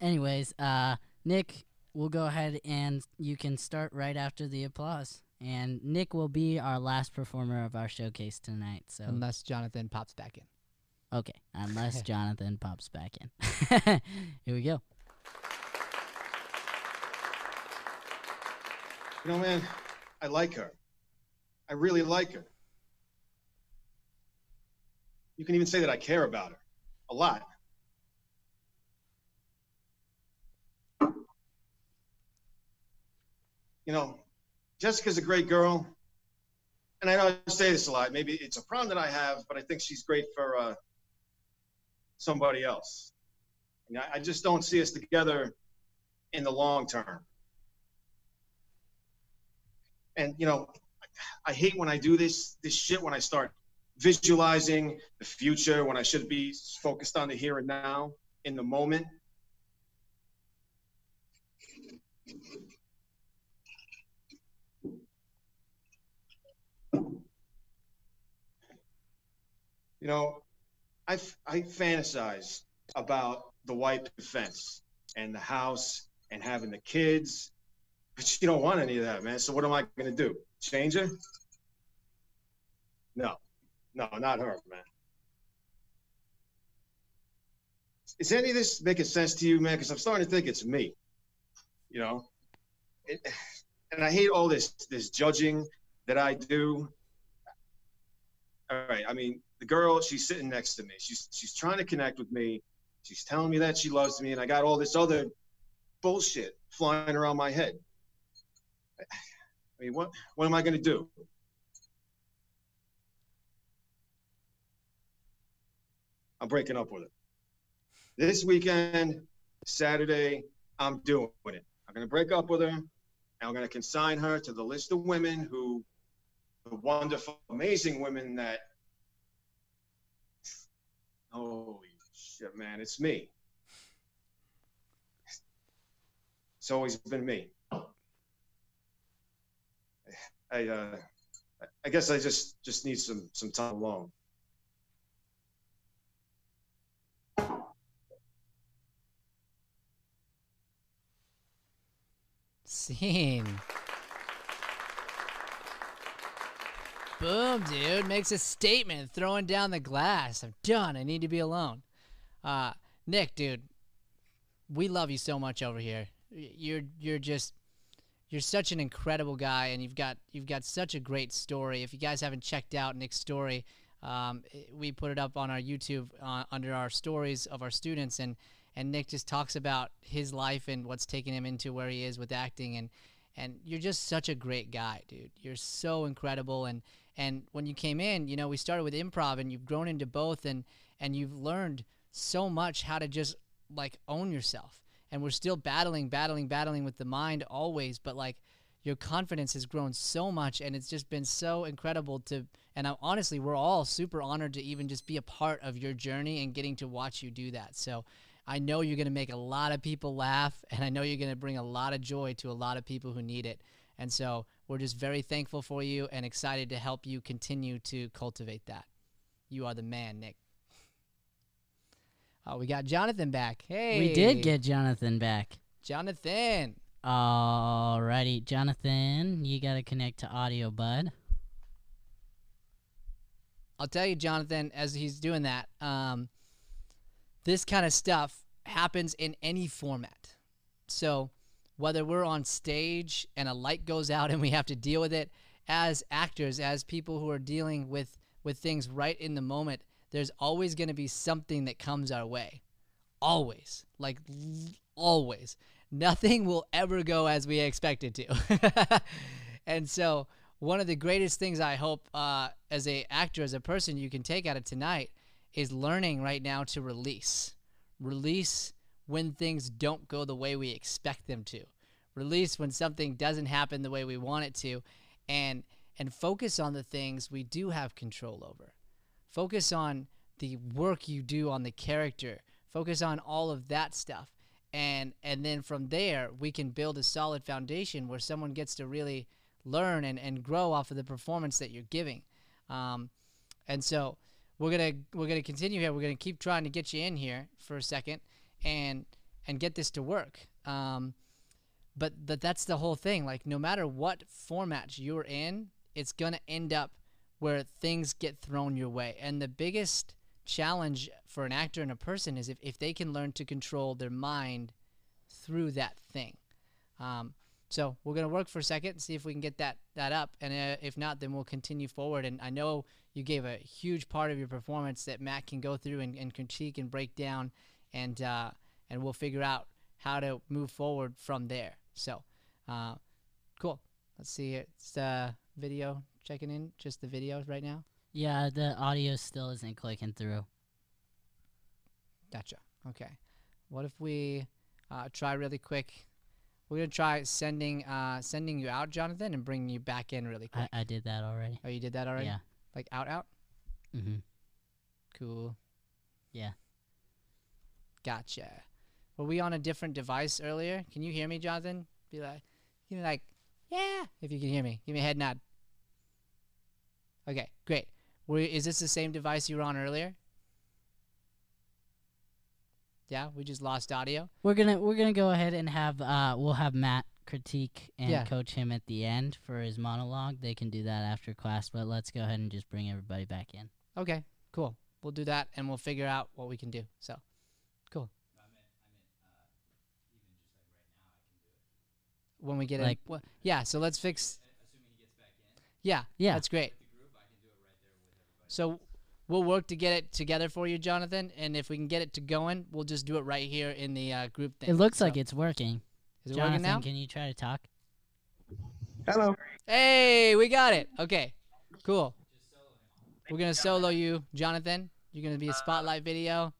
anyways, uh, Nick, we'll go ahead and you can start right after the applause. And Nick will be our last performer of our showcase tonight. So Unless Jonathan pops back in. Okay, unless Jonathan pops back in. Here we go. You know, man, I like her. I really like her. You can even say that I care about her a lot. You know, Jessica's a great girl. And I know I say this a lot. Maybe it's a problem that I have, but I think she's great for uh, somebody else. And I, I just don't see us together in the long term. And you know, I hate when I do this this shit when I start visualizing the future when I should be focused on the here and now in the moment. You know, I, I fantasize about the white fence and the house and having the kids, but you don't want any of that, man. So what am I gonna do? Change her? No, no, not her, man. Is any of this making sense to you, man? Because I'm starting to think it's me. You know, it, and I hate all this this judging that I do. All right, I mean, the girl, she's sitting next to me. She's she's trying to connect with me. She's telling me that she loves me, and I got all this other bullshit flying around my head. I mean, what what am I going to do? I'm breaking up with her. This weekend, Saturday, I'm doing it. I'm going to break up with her, and I'm going to consign her to the list of women who, the wonderful, amazing women that. Holy shit, man, it's me. It's always been me. I uh, I guess I just just need some some time alone. Scene. Boom, dude. Makes a statement, throwing down the glass. I'm done. I need to be alone. Uh, Nick, dude, we love you so much over here. You're you're just you're such an incredible guy, and you've got you've got such a great story. If you guys haven't checked out Nick's story, um, we put it up on our YouTube uh, under our stories of our students, and and Nick just talks about his life and what's taken him into where he is with acting, and and you're just such a great guy, dude. You're so incredible, and and when you came in, you know, we started with improv, and you've grown into both, and and you've learned so much how to just like own yourself. And we're still battling battling battling with the mind always but like your confidence has grown so much and it's just been so incredible to and I'm, honestly we're all super honored to even just be a part of your journey and getting to watch you do that. So i know you're going to make a lot of people laugh and i know you're going to bring a lot of joy to a lot of people who need it. And so we're just very thankful for you and excited to help you continue to cultivate that you are the man nick Oh, we got Jonathan back. Hey. We did get Jonathan back. Jonathan. Alrighty, Jonathan, you gotta connect to audio, bud. I'll tell you, Jonathan, as he's doing that, um, this kind of stuff happens in any format. So, whether we're on stage and a light goes out and we have to deal with it, as actors, as people who are dealing with with things right in the moment, there's always going to be something that comes our way. Always, like always. Nothing will ever go as we expect it to. and so, one of the greatest things I hope uh, as a actor, as a person, you can take out of tonight is learning right now to release. Release when things don't go the way we expect them to. Release when something doesn't happen the way we want it to, and and focus on the things we do have control over. Focus on the work you do on the character. Focus on all of that stuff. And and then from there we can build a solid foundation where someone gets to really learn and, and grow off of the performance that you're giving. Um, and so we're gonna we're gonna continue here. We're gonna keep trying to get you in here for a second and and get this to work. Um, but but that's the whole thing. Like no matter what format you're in, it's gonna end up where things get thrown your way. And the biggest challenge for an actor and a person is if, if they can learn to control their mind through that thing. Um, so we're gonna work for a second and see if we can get that that up, and uh, if not, then we'll continue forward. And I know you gave a huge part of your performance that Matt can go through and, and critique and break down, and uh, and we'll figure out how to move forward from there. So, uh, cool. Let's see. It's uh, video checking in. Just the video right now. Yeah, the audio still isn't clicking through. Gotcha. Okay. What if we uh, try really quick? We're gonna try sending uh, sending you out, Jonathan, and bringing you back in really quick. I, I did that already. oh, you did that already? Yeah. Like out, out. Mm-hmm. Cool. Yeah. Gotcha. Were we on a different device earlier? Can you hear me, Jonathan? Be like, give me like, yeah. If you can hear me, give me a head nod. Okay, great. Were, is this the same device you were on earlier? Yeah, we just lost audio. We're gonna we're gonna go ahead and have uh we'll have Matt critique and Yeah. coach him at the end for his monologue. They can do that after class, but let's go ahead and just bring everybody back in. Okay, cool. We'll do that and we'll figure out what we can do. So, cool. When we get Like- in, well, yeah. So let's fix. Yeah, Yeah. that's great. So we'll work to get it together for you, Jonathan. And if we can get it to going, we'll just do it right here in the uh, group thing. It looks So- like it's working. Is it Jonathan, working now? can you try to talk? Hello. Hey, we got it. Okay, cool. We're gonna solo you, Jonathan. You're gonna be a spotlight video.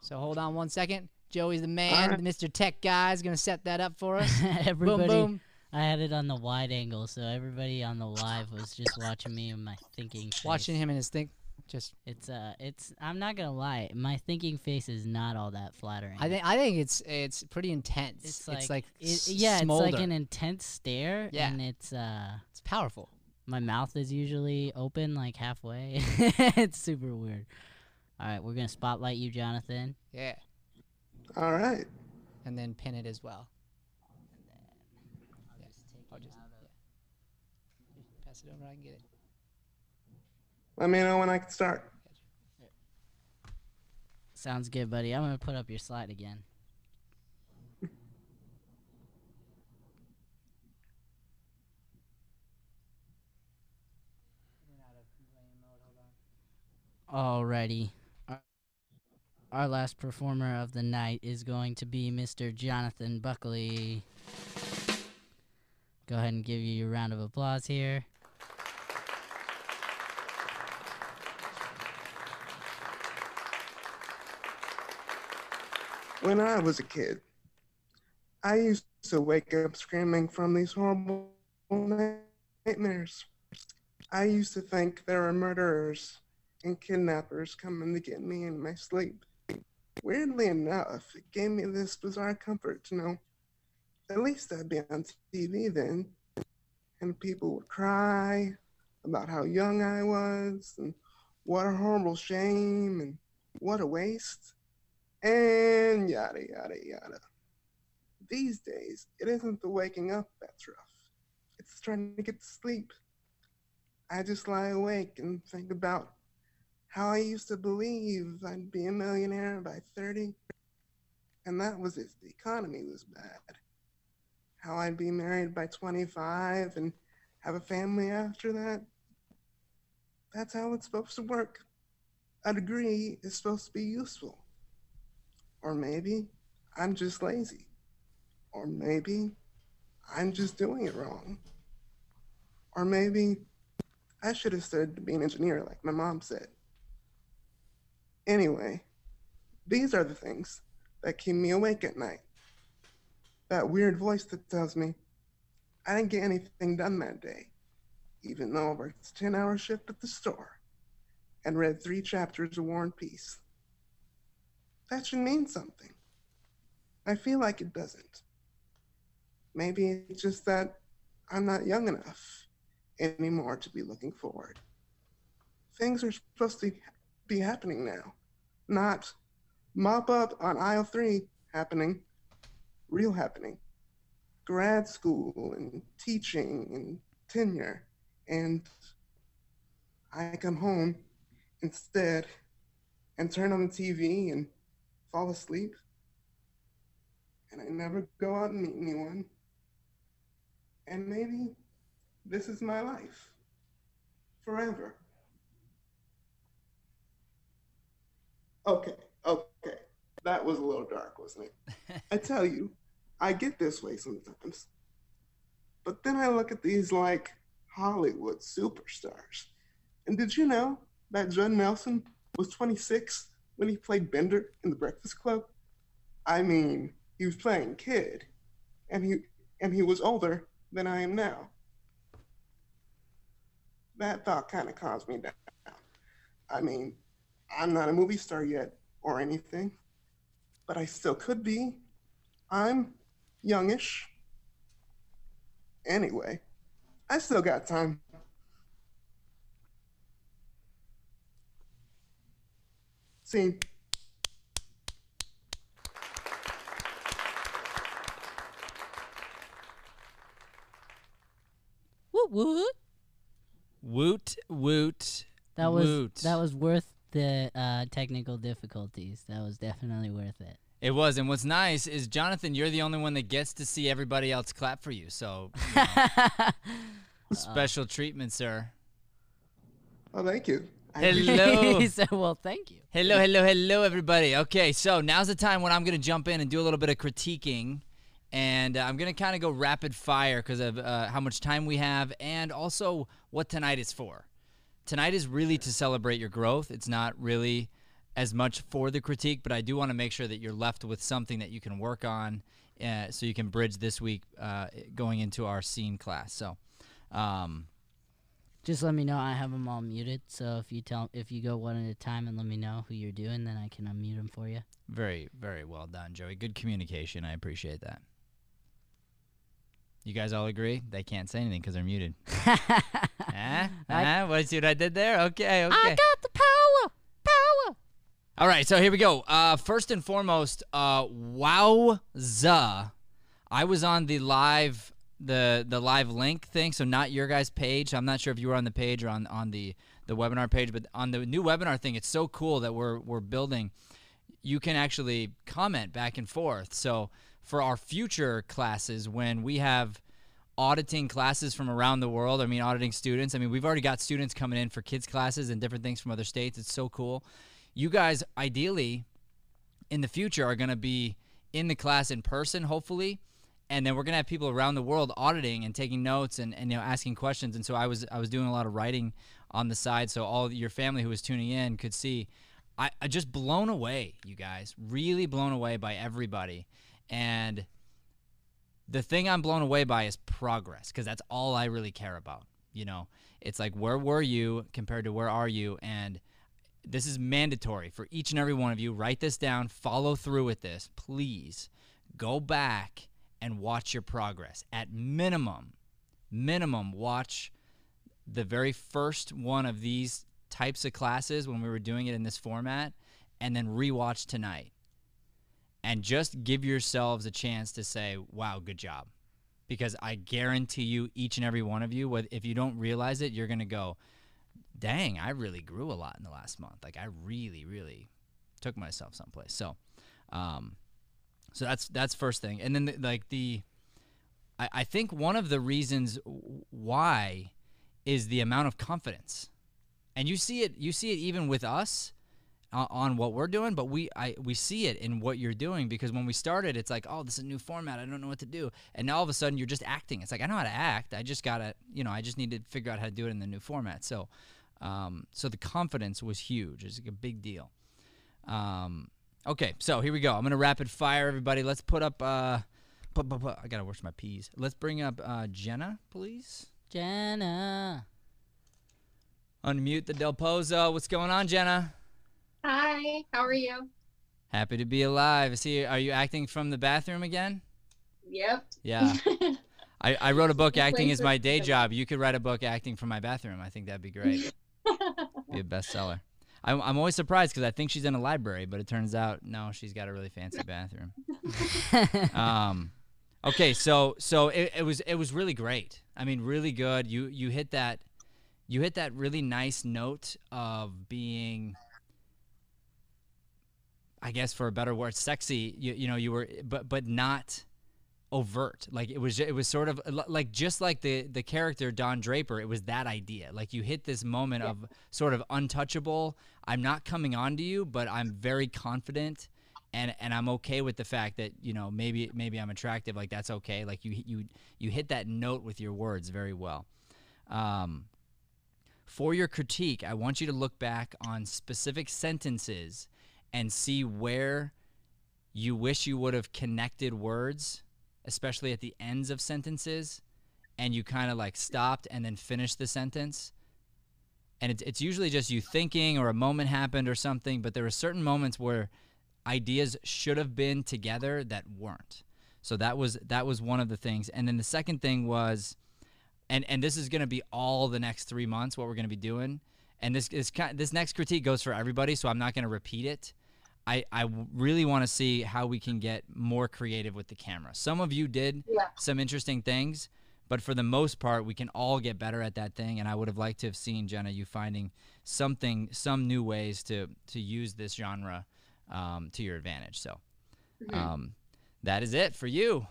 So hold on one second. Joey's the man. Alright. Mr. Tech guy is gonna set that up for us. everybody, boom, boom. I had it on the wide angle, so everybody on the live was just watching me and my thinking. Face. Watching him and his thing. Just It's uh, it's. I'm not gonna lie, my thinking face is not all that flattering. I think I think it's it's pretty intense. it's It's like, like, it- s- yeah, it's like an intense stare, Yeah. and it's uh, It's powerful. my mouth is usually open like halfway. it's super weird. All right, we're gonna spotlight you, Jonathan. Yeah, All right. and then pin it as well. Yeah. I'll just yeah. Just pass it over. I can get it. Let me know when I can start. Sounds good, buddy. I'm gonna put up your slide again. Alrighty. Our, last performer of the night is going to be Mr. Jonathan Buckley. Go ahead and give you your round of applause here. When I was a kid, I used to wake up screaming from these horrible nightmares. I used to think there were murderers and kidnappers coming to get me in my sleep. Weirdly enough, it gave me this bizarre comfort to know at least I'd be on TV then, and people would cry about how young I was and what a horrible shame and what a waste, and yada yada yada. These days, it isn't the waking up that's rough, it's trying to get to sleep. I just lie awake and think about how I used to believe I'd be a millionaire by 30, and that was if the economy was bad. How I'd be married by 25 and have a family after that. That's how it's supposed to work. A degree is supposed to be useful. Or maybe I'm just lazy. Or maybe I'm just doing it wrong. Or maybe I should have studied to be an engineer like my mom said. Anyway, these are the things that keep me awake at night. That weird voice that tells me I didn't get anything done that day, even though I worked a 10 hour shift at the store and read three chapters of War and Peace. That should mean something. I feel like it doesn't. Maybe it's just that I'm not young enough anymore to be looking forward. Things are supposed to be happening now, not mop up on aisle three happening, real happening. Grad school and teaching and tenure. And I come home instead and turn on the TV and fall asleep. And I never go out and meet anyone. And maybe this is my life forever. Okay, okay. That was a little dark, wasn't it? I tell you, I get this way sometimes. But then I look at these like Hollywood superstars. And did you know that Judd Nelson was 26 when he played Bender in The Breakfast Club? I mean, he was playing kid, and he and he was older than I am now. That thought kind of calms me down. I mean, I'm not a movie star yet or anything, but I still could be. I'm youngish. Anyway, I still got time. Scene. Woot woot. Woot woot. That was woot. that was worth the uh, technical difficulties. That was definitely worth it. It was, and what's nice is Jonathan, you're the only one that gets to see everybody else clap for you. So, you know, special treatment, sir. Oh, thank you. Hello. he said, "Well, thank you." Hello, hello, hello, everybody. Okay, so now's the time when I'm going to jump in and do a little bit of critiquing. And uh, I'm going to kind of go rapid fire because of uh, how much time we have and also what tonight is for. Tonight is really to celebrate your growth. It's not really as much for the critique, but I do want to make sure that you're left with something that you can work on uh, so you can bridge this week uh, going into our scene class. So, um, Just let me know. I have them all muted. So if you tell, if you go one at a time and let me know who you're doing, then I can unmute them for you. very, very well done, Joey. Good communication. I appreciate that. You guys all agree? They can't say anything because they're muted. huh? Huh? What, see what I did there? Okay, okay. I got the power. Power. All right, so here we go. Uh, first and foremost, uh, wowza! I was on the live the the live link thing, so not your guys' page. I'm not sure if you were on the page or on on the the webinar page, but on the new webinar thing, it's so cool that we're we're building. You can actually comment back and forth. So for our future classes, when we have auditing classes from around the world, I mean auditing students. I mean we've already got students coming in for kids classes and different things from other states. It's so cool. You guys ideally in the future are going to be in the class in person, hopefully and then we're gonna have people around the world auditing and taking notes and, and you know asking questions and so i was i was doing a lot of writing on the side so all your family who was tuning in could see i, I just blown away you guys really blown away by everybody and the thing i'm blown away by is progress because that's all i really care about you know it's like where were you compared to where are you and this is mandatory for each and every one of you write this down follow through with this please go back and watch your progress. At minimum, minimum, watch the very first one of these types of classes when we were doing it in this format, and then rewatch tonight. And just give yourselves a chance to say, wow, good job. Because I guarantee you, each and every one of you, if you don't realize it, you're going to go, dang, I really grew a lot in the last month. Like, I really, really took myself someplace. So, um, so that's that's first thing, and then the, like the, I, I think one of the reasons why is the amount of confidence, and you see it you see it even with us on, what we're doing, but we I we see it in what you're doing because when we started, it's like oh this is a new format, I don't know what to do, and now all of a sudden you're just acting. It's like I know how to act, I just gotta you know I just need to figure out how to do it in the new format. So, um, so the confidence was huge. It's like a big deal. Um, Okay, so here we go. I'm gonna rapid fire everybody. Let's put up. Uh, put, put, put, I gotta wash my peas. Let's bring up uh, Jenna, please. Jenna. Unmute the Del Pozo. What's going on, Jenna? Hi. How are you? Happy to be alive. See, are you acting from the bathroom again? Yep. Yeah. I, I wrote a book, Acting is My Day Job. You could write a book, Acting from My Bathroom. I think that'd be great. be a bestseller. I'm, I'm always surprised because I think she's in a library, but it turns out no, she's got a really fancy bathroom. um, okay, so so it, it was it was really great. I mean, really good. You you hit that you hit that really nice note of being I guess for a better word, sexy. You you know you were but but not overt like it was it was sort of like just like the the character Don Draper it was that idea like you hit this moment yeah. of sort of untouchable I'm not coming on to you but I'm very confident and and I'm okay with the fact that you know maybe maybe I'm attractive like that's okay like you you you hit that note with your words very well um for your critique I want you to look back on specific sentences and see where you wish you would have connected words especially at the ends of sentences, and you kind of like stopped and then finished the sentence. And it's, it's usually just you thinking or a moment happened or something, but there are certain moments where ideas should have been together that weren't. So that was that was one of the things. And then the second thing was and and this is going to be all the next 3 months what we're going to be doing. And this is this next critique goes for everybody, so I'm not going to repeat it. I, I really want to see how we can get more creative with the camera. Some of you did yeah. some interesting things, but for the most part, we can all get better at that thing. And I would have liked to have seen Jenna you finding something, some new ways to to use this genre um, to your advantage. So mm-hmm. um, that is it for you.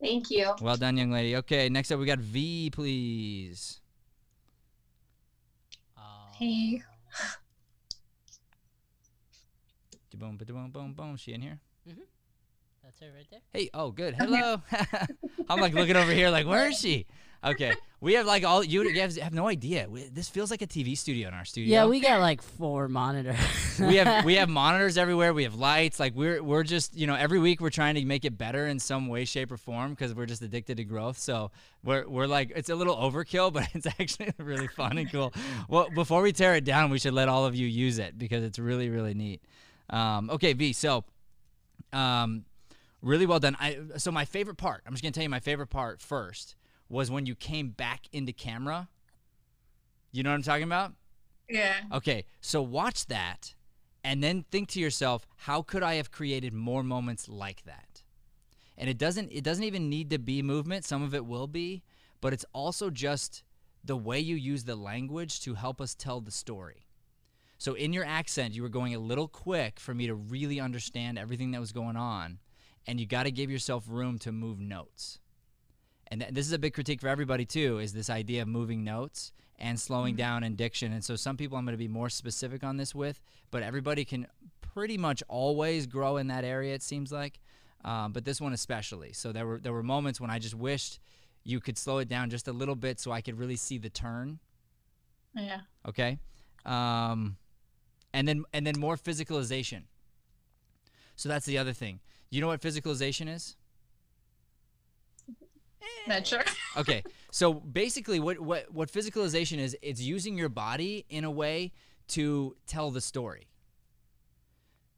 Thank you. Well done, young lady. Okay, next up we got V, please. Hey. Boom, boom, boom, boom. She in here? Mm-hmm. That's her right there. Hey, oh, good. Hello. I'm like looking over here, like, where is she? Okay, we have like all you guys have no idea. We, this feels like a TV studio in our studio. Yeah, we got like four monitors. we have we have monitors everywhere. We have lights. Like we're we're just you know every week we're trying to make it better in some way, shape, or form because we're just addicted to growth. So we're we're like it's a little overkill, but it's actually really fun and cool. Well, before we tear it down, we should let all of you use it because it's really really neat. Um, okay, V. So, um, really well done. I so my favorite part. I'm just gonna tell you my favorite part first was when you came back into camera. You know what I'm talking about? Yeah. Okay, so watch that, and then think to yourself, how could I have created more moments like that? And it doesn't it doesn't even need to be movement. Some of it will be, but it's also just the way you use the language to help us tell the story. So in your accent, you were going a little quick for me to really understand everything that was going on, and you got to give yourself room to move notes. And th- this is a big critique for everybody too is this idea of moving notes and slowing down in diction. And so some people I'm going to be more specific on this with, but everybody can pretty much always grow in that area it seems like. Um, but this one especially. So there were there were moments when I just wished you could slow it down just a little bit so I could really see the turn. Yeah. Okay. Um, and then and then more physicalization. So that's the other thing. You know what physicalization is? Not sure. Okay. So basically what what what physicalization is, it's using your body in a way to tell the story.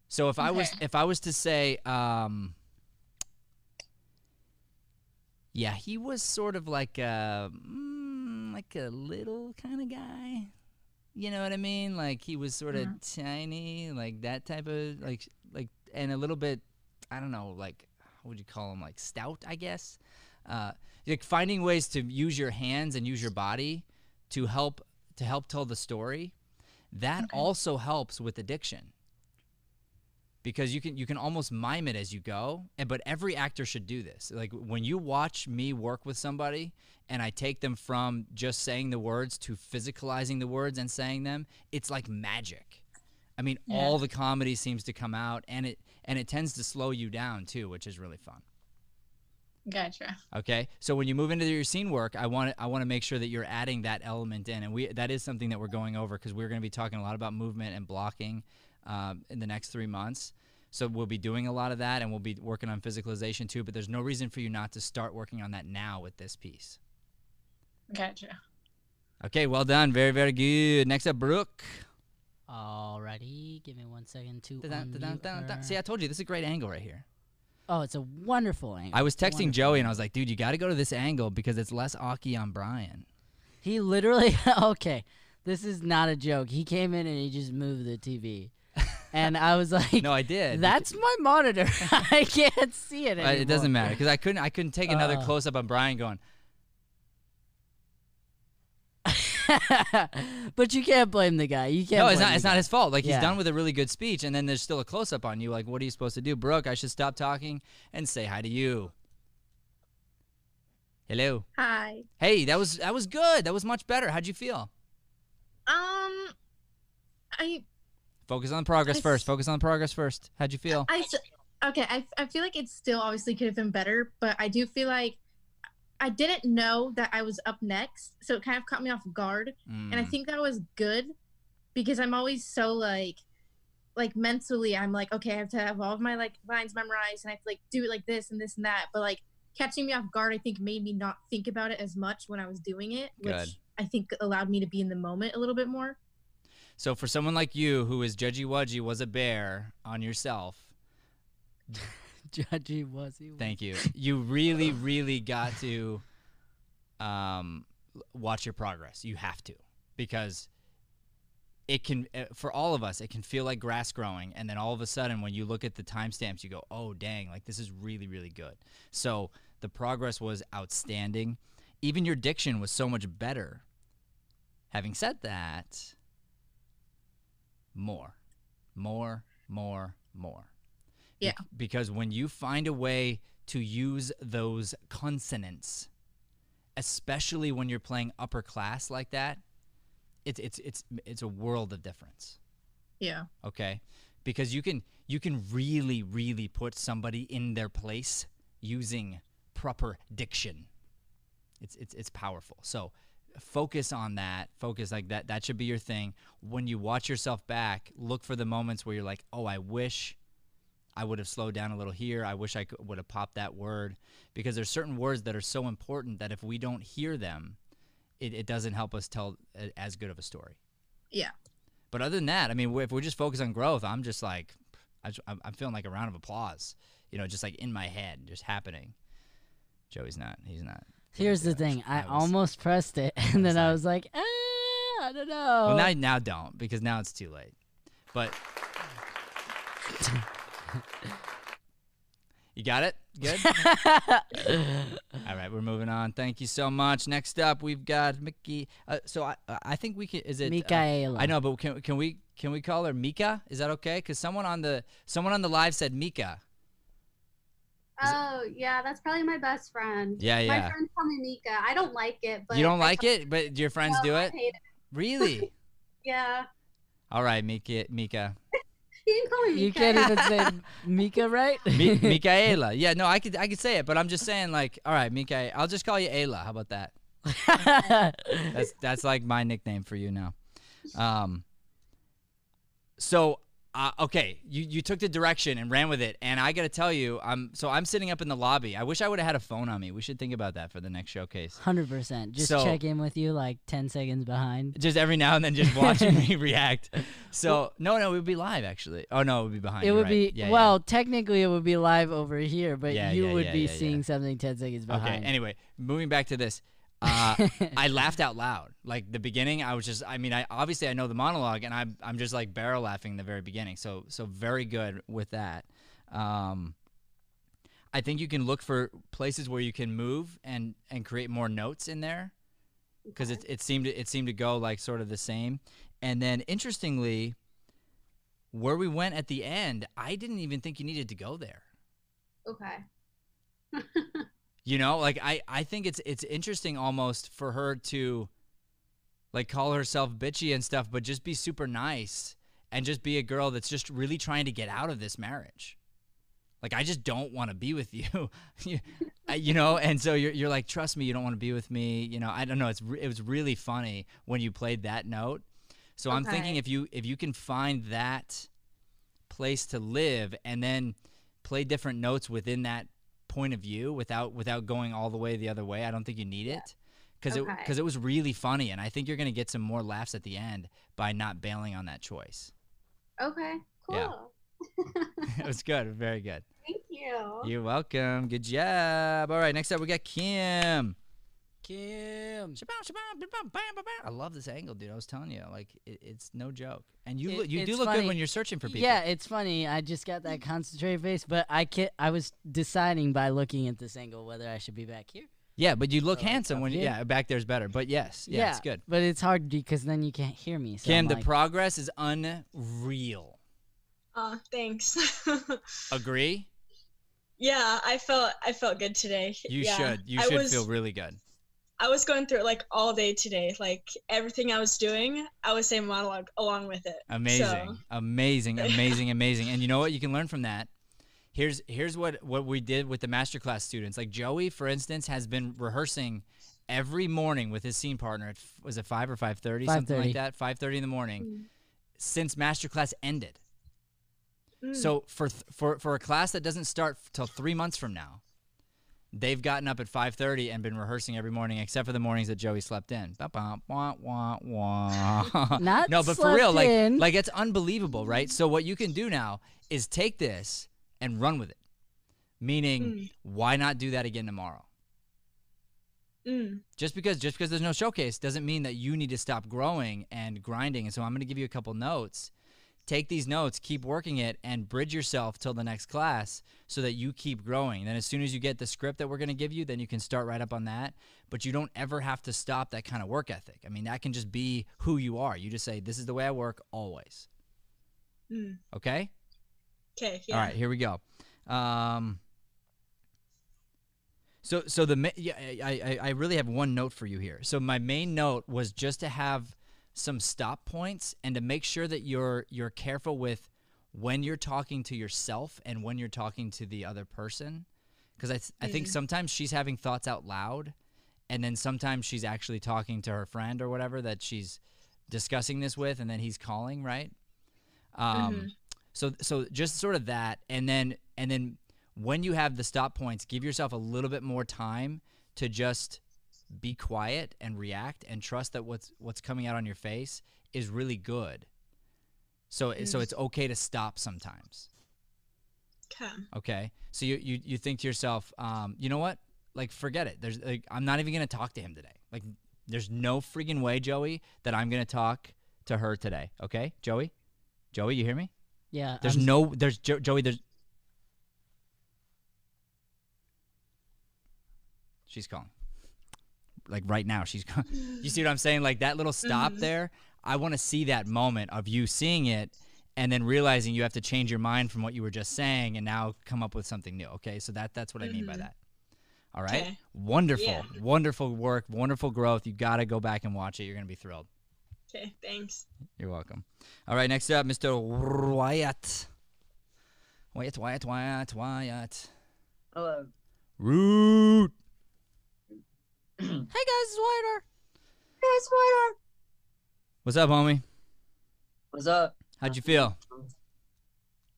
So if I was if I was to say um yeah, he was sort of like a mm, like a little kind of guy. You know what I mean? Like he was sort of tiny, like that type of like like and a little bit I don't know, like what would you call him? Like stout, I guess. Uh, like finding ways to use your hands and use your body to help to help tell the story. That also helps with addiction because you can you can almost mime it as you go and but every actor should do this like when you watch me work with somebody and i take them from just saying the words to physicalizing the words and saying them it's like magic i mean Yeah. all the comedy seems to come out and it and it tends to slow you down too which is really fun Gotcha. Okay, so when you move into your scene work, I want I want to make sure that you're adding that element in, and we that is something that we're going over because we're going to be talking a lot about movement and blocking um, in the next three months. So we'll be doing a lot of that, and we'll be working on physicalization too. But there's no reason for you not to start working on that now with this piece. Gotcha. Okay, well done, very very good. Next up, Brooke. Alrighty, give me one second to Dun, dun, dun. See, I told you this is a great angle right here. Oh, it's a wonderful angle. I was texting Joey, and I was like, "Dude, you got to go to this angle because it's less Aki on Brian." He literally okay. This is not a joke. He came in and he just moved the TV. And I was like, No, I did. That's my monitor. I can't see it Uh, anymore. it doesn't matter because I couldn't I couldn't take another Uh. close up on Brian going. but you can't blame the guy. You can't. no, it's blame not. the It's not his fault. Like Yeah. he's done with a really good speech, and then there's still a close up on you. Like, what are you supposed to do, Brooke? I should stop talking and say hi to you. Hello. Hi. Hey, that was that was good. That was much better. How'd you feel? Um, I Focus on progress I first. Focus on progress first. How'd you feel? I okay. I I feel like it still obviously could have been better, but I do feel like I didn't know that I was up next, so it kind of caught me off guard, and I Mm. think that was good because I'm always so like like mentally I'm like okay I have to have all of my like lines memorized and I have to like do it like this and this and that, but like catching me off guard I think made me not think about it as much when I was doing it, which Good. I think allowed me to be in the moment a little bit more. So for someone like you who is judgy wudgy was a bear on yourself. Judgy was he? Thank you. You really, really got to um, watch your progress. You have to because it can uh, for all of us it can feel like grass growing and then all of a sudden when you look at the timestamps you go oh dang like this is really really good so the progress was outstanding even your diction was so much better having said that more more more more. Yeah. because when you find a way to use those consonants especially when you're playing upper class like that it's it's it's it's a world of difference. Yeah. okay? Because you can you can really really put somebody in their place using proper diction. It's it's it's powerful. So focus on that focus like that that should be your thing when you watch yourself back look for the moments where you're like oh i wish i would have slowed down a little here i wish i could, would have popped that word because there's certain words that are so important that if we don't hear them it, it doesn't help us tell a, as good of a story Yeah. but other than that, I mean, if we're just focused on growth, I'm just like, I just, I'm, I'm feeling like a round of applause, you know, just like in my head, just happening. Joey's not. He's not. Here's the thing. I almost pressed it, and then I was like, ah, I don't know. Well, now, now don't because now it's too late. But you got it. Good. All right, we're moving on. Thank you so much. Next up, we've got Mickey. Uh, so I, I think we can. Is it uh, Micaela. I know, but can can we can we call her Mika? Is that okay? Because someone on the someone on the live said Mika. Oh yeah, that's probably my best friend. Yeah, yeah. My yeah. friends call me Mika. I don't like it, but you don't I like tell- it, but your friends No, do I it. hate it. Really? Yeah, All right, Mika. Mika. you can call me Mika. You can't even say Mika, right? Mi- Micaela. Yeah, no, I could I could say it, but I'm just saying like, all right, Mika. I'll just call you Ayla. How about that? that's that's like my nickname for you now. Um. So uh, okay, you you took the direction and ran with it, and I got to tell you, I'm so I'm sitting up in the lobby. I wish I would have had a phone on me. We should think about that for the next showcase. Hundred percent. Just So- check in with you like ten seconds behind. Just every now and then, just watching me react. So no, no, it would be live actually. Oh no, it would be behind. It would right. be Yeah, yeah. well, technically it would be live over here, but Yeah, you yeah, would yeah, be yeah, yeah. seeing something ten seconds behind. Okay. Anyway, moving back to this. Uh, I laughed out loud. Like the beginning, I was just. I mean, I obviously I know the monologue, and I'm I'm just like barrel laughing the very beginning. So so very good with that. Um, I think you can look for places where you can move and and create more notes in there, because it it seemed to, it seemed to go like sort of the same. And then interestingly, where we went at the end, I didn't even think you needed to go there. Okay. You know, like I, I think it's it's interesting almost for her to like call herself bitchy and stuff, but just be super nice and just be a girl that's just really trying to get out of this marriage. Like I just don't want to be with you, you, you know. And so you're you're like, trust me, you don't want to be with me. You know, I don't know. It's it was really funny when you played that note. So I'm thinking if you if you can find that place to live and then play different notes within that point of view without without going all the way the other way. I don't think you need it because it because it was really funny and I think you're gonna get some more laughs at the end by not bailing on that choice. Okay. Cool. Yeah. it was good, very good. Thank you. You're welcome. Good job. All right, next up we got Kim. Kim. I love this angle, dude. I was telling you, like it, it's no joke. And you It- look, you do it's look good when you're searching for people. Yeah, it's funny. I just got that concentrated face, but I can I was deciding by looking at this angle whether I should be back here. Yeah, but you look Or, like, handsome when you, here. yeah back there's better. But yes, yeah, it's good. But it's hard because then you can't hear me. So Kim, I'm the progress is unreal. Aw, thanks. Agree? yeah, I felt I felt good today. You yeah. should. You should was, feel really good. I was going through it like all day today. Like everything I was doing, I was saying monologue along with it. Amazing, So, amazing, amazing, amazing. And you know what? You can learn from that. Here's here's what what we did with the masterclass students. Like Joey, for instance, has been rehearsing every morning with his scene partner. At, was it five or five thirty, something like that? Five thirty in the morning since masterclass ended. mm. So for th- for for a class that doesn't start till three months from now, they've gotten up at five thirty and been rehearsing every morning, except for the mornings that Joey slept in. Ba-bum, wah, wah, wah. Not no, but for real, like in. like it's unbelievable, right? So what you can do now is take this and run with it. Meaning, Mm. why not do that again tomorrow? mm, Just because just because there's no showcase doesn't mean that you need to stop growing and grinding. And so I'm going to give you a couple notes. Take these notes, keep working it, and bridge yourself till the next class so that you keep growing. Then as soon as you get the script that we're going to give you, then you can start right up on that. But you don't ever have to stop that kind of work ethic. I mean, that can just be who you are. You just say, "This is the way I work always." mm. Okay. Okay. Yeah. All right, here we go. Um, so, so the yeah, I, I I really have one note for you here. So my main note was just to have some stop points and to make sure that you're you're careful with when you're talking to yourself and when you're talking to the other person, because I th- I think Mhm. sometimes she's having thoughts out loud, and then sometimes she's actually talking to her friend or whatever that she's discussing this with, and then he's calling right. Um, Mhm. so so just sort of that, and then and then when you have the stop points, give yourself a little bit more time to just be quiet and react and trust that what's what's coming out on your face is really good. So so Mm. it's okay to stop sometimes. Okay. Okay. So you you, you think to yourself, um, you know what? Like forget it. There's like I'm not even gonna talk to him today. Like there's no freaking way, Joey, that I'm gonna talk to her today. Okay, Joey? Joey, you hear me? Yeah. There's I'm s- no there's jo- Joey, there's She's calling. Like right now, she's. Calling. you see what I'm saying? Like that little stop Mhm. there. I want to see that moment of you seeing it and then realizing you have to change your mind from what you were just saying and now come up with something new. Okay, so that that's what I mean by Mhm. that. All right, Okay. wonderful, Yeah. wonderful work, wonderful growth. You got to go back and watch it. You're gonna be thrilled. Okay, thanks. You're welcome. All right, next up, Mr. Wyatt. Wyatt, Wyatt, Wyatt, Wyatt. Hello. Root. Hey guys, it's Wyatt. R. Yes, Wyatt. What's up, homie? What's up? How'd you feel?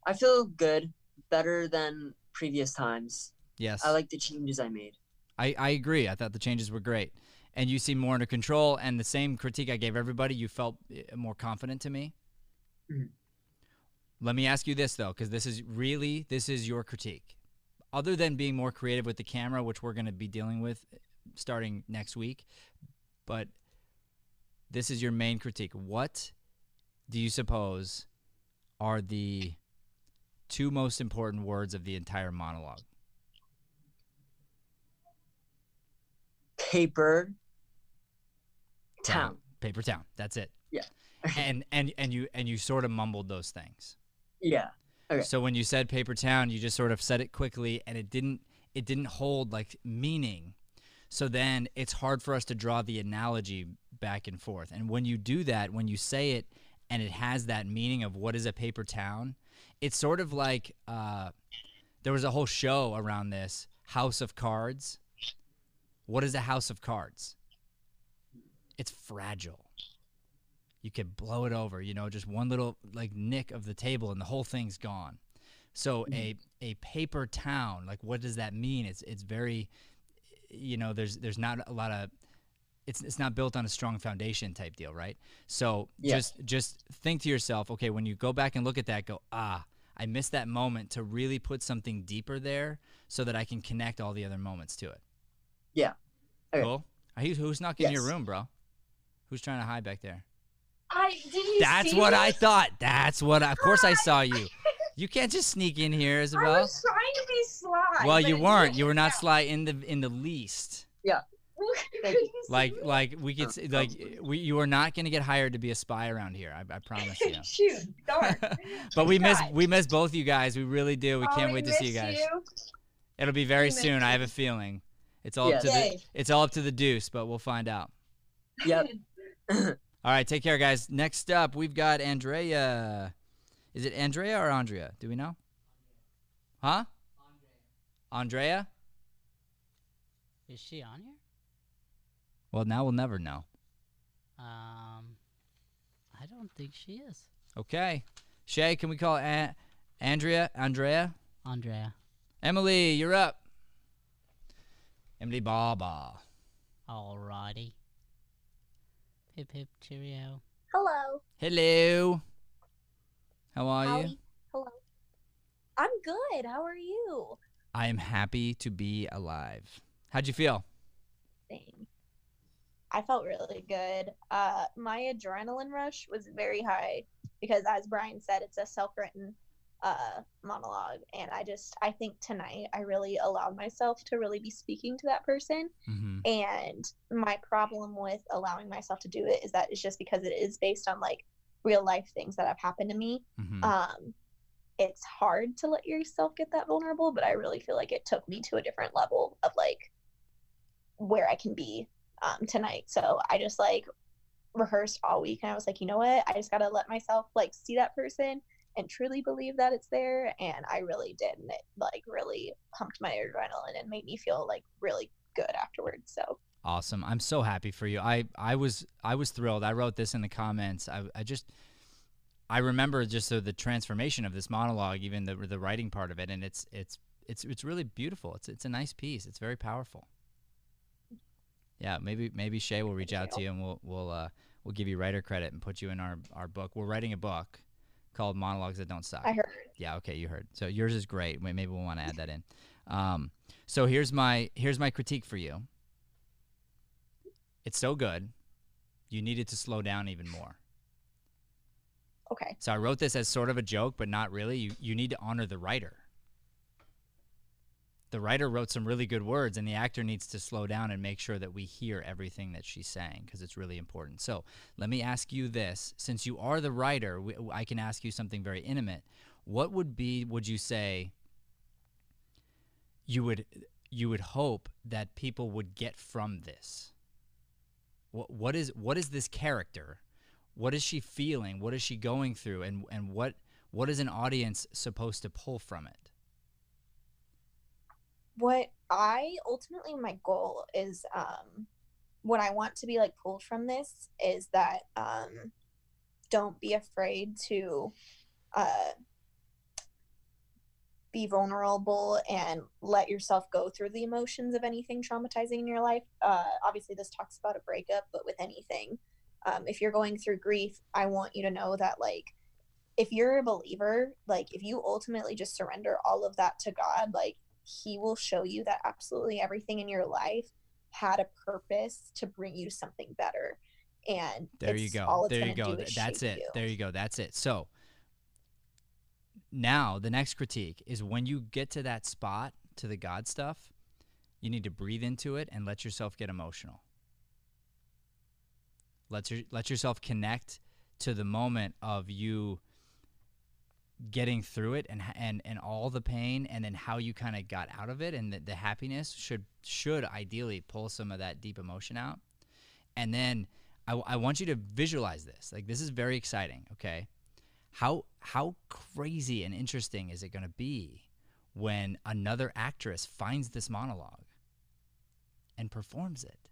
I feel good, better than previous times. Yes. I like the changes I made. I, I agree. I thought the changes were great. And you seem more under control. And the same critique I gave everybody, you felt uh, more confident to me. Mhm. Let me ask you this though, because this is really this is your critique. Other than being more creative with the camera, which we're going to be dealing with starting next week, but this is your main critique. What do you suppose are the two most important words of the entire monologue? Paper town. Paper town. That's it. Yeah. and and and you and you sort of mumbled those things. Yeah. Okay. So when you said paper town, you just sort of said it quickly and it didn't it didn't hold like meaning. So then it's hard for us to draw the analogy back and forth. And when you do that, when you say it and it has that meaning of what is a paper town, it's sort of like uh, there was a whole show around this House of Cards. What is a house of cards? It's fragile. You could blow it over, you know, just one little like nick of the table and the whole thing's gone. So a a paper town, like what does that mean? It's it's very you know, there's there's not a lot of it's it's not built on a strong foundation type deal, right? So Yeah. just just think to yourself, okay, when you go back and look at that, go, ah, I missed that moment to really put something deeper there so that I can connect all the other moments to it. Yeah. Okay. Cool. Are you, who's knocking in your room, bro? Who's trying to hide back there? I did you That's see what I thought. That's what. I, of course, I saw you. You can't just sneak in here, I Isabel. was trying to be sly. Well, you weren't. You were not work sly in the in the least. Yeah. out. Thank you. Like like we could s- like we you are not gonna get hired to be a spy around here. I, I promise you. Shoot, darn. but we miss tried. we miss both you guys. We really do. We Oh, can't we wait to see you guys. you. It'll be very We soon. I have a feeling. It's all up to Yes. the it's all up to the deuce, but we'll find out. Yep. All right, take care, guys. Next up, we've got Andrea. Is it Andrea or Andrea? Do we know? Huh? Andrea. Is she on here? Well, now we'll never know. Um, I don't think she is. Okay. Shay, can we call a- Andrea? Andrea? Andrea. Emily, you're up. Emily Baba. Alrighty. Hip hip cheerio. Hello. Hello. How are you? Hello. I'm good. How are you? I am happy to be alive. How'd you feel? Same. I felt really good. Uh, my adrenaline rush was very high because, as Brian said, it's a self-written uh, monologue, and I just I think tonight I really allowed myself to really be speaking to that person. Mm-hmm. And my problem with allowing myself to do it is that it's just because it is based on like real life things that have happened to me. Mm-hmm. Um, it's hard to let yourself get that vulnerable, but I really feel like it took me to a different level of like where I can be um, tonight. So I just like rehearsed all week and I was like, you know what? I just got to let myself like see that person and truly believe that it's there. And I really did. And it like really pumped my adrenaline and made me feel like really good afterwards. So Awesome. I'm so happy for you. I, I was I was thrilled. I wrote this in the comments. I, I just I remember just so the transformation of this monologue, even the the writing part of it, and it's it's it's it's really beautiful. It's it's a nice piece. It's very powerful. Yeah, maybe maybe Shay will reach out to you and we'll we'll uh, we'll give you writer credit and put you in our our book. We're writing a book called Monologues That Don't Suck. I heard. Yeah, okay, you heard. So yours is great. Maybe we'll want to add that in. Um, so here's my here's my critique for you. It's so good, you needed to slow down even more. Okay. So I wrote this as sort of a joke, but not really. You you need to honor the writer. the writer wrote some really good words and the actor needs to slow down and make sure that we hear everything that she's saying because it's really important so let me ask you this since you are the writer we, i can ask you something very intimate what would be would you say you would you would hope that people would get from this what what is what is this character what is she feeling what is she going through and and what what is an audience supposed to pull from it what I ultimately my goal is um what I want to be like pulled from this is that um don't be afraid to uh be vulnerable and let yourself go through the emotions of anything traumatizing in your life. Uh obviously this talks about a breakup, but with anything. Um if you're going through grief, I want you to know that like if you're a believer, like if you ultimately just surrender all of that to God, like he will show you that absolutely everything in your life had a purpose to bring you something better. And there you go. There you go. do Th- is That's it. you. There you go. That's it. So now the next critique is when you get to that spot to the God stuff, you need to breathe into it and let yourself get emotional. Let your let yourself connect to the moment of you getting through it and and and all the pain and then how you kind of got out of it and the, the happiness should should ideally pull some of that deep emotion out. And then I want you to visualize this. Like this is very exciting okay? How how crazy and interesting is it going to be when another actress finds this monologue and performs it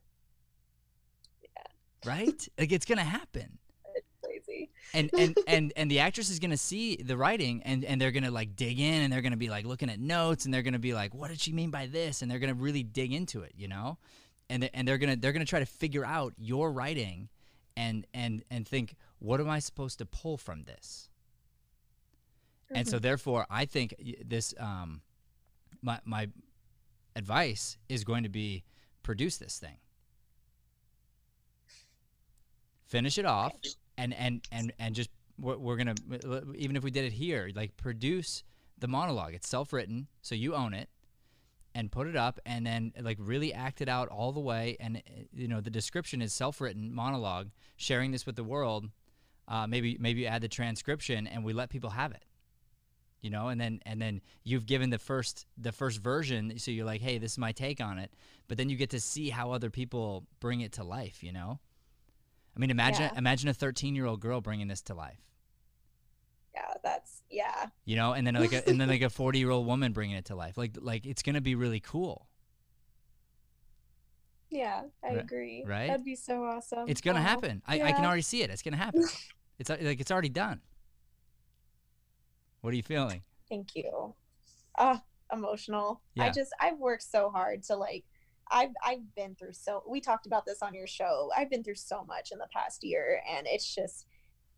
right? Like it's going to happen. It's crazy. and and and and the actress is gonna see the writing and and they're gonna like dig in and they're gonna be like looking at notes and they're gonna be like what did she mean by this? And they're gonna really dig into it you know? And and they're gonna they're gonna try to figure out your writing and and and think what am i supposed to pull from this? And so Mhm. therefore i think this um my my advice is going to be produce this thing finish it off and and and and just we're, we're gonna even if we did it here like produce the monologue. It's self-written so you own it and put it up and then like really act it out all the way. And you know the description is self-written monologue sharing this with the world. Uh, maybe maybe you add the transcription and we let people have it you know and then and then you've given the first the first version so you're like hey this is my take on it. But then you get to see how other people bring it to life you know i mean imagine Yeah. imagine a 13 year old girl bringing this to life Yeah, that's yeah. you know and then like a, and then like a 40 year old woman bringing it to life like like it's gonna be really cool Yeah, I agree. right? That'd be so awesome. it's gonna Wow. happen I, I can already see it it's gonna happen it's uh, like it's already done what are you feeling Thank you. Ah, emotional. Yeah. I just I've worked so hard to like I've I've been through so we talked about this on your show. I've been through so much in the past year and it's just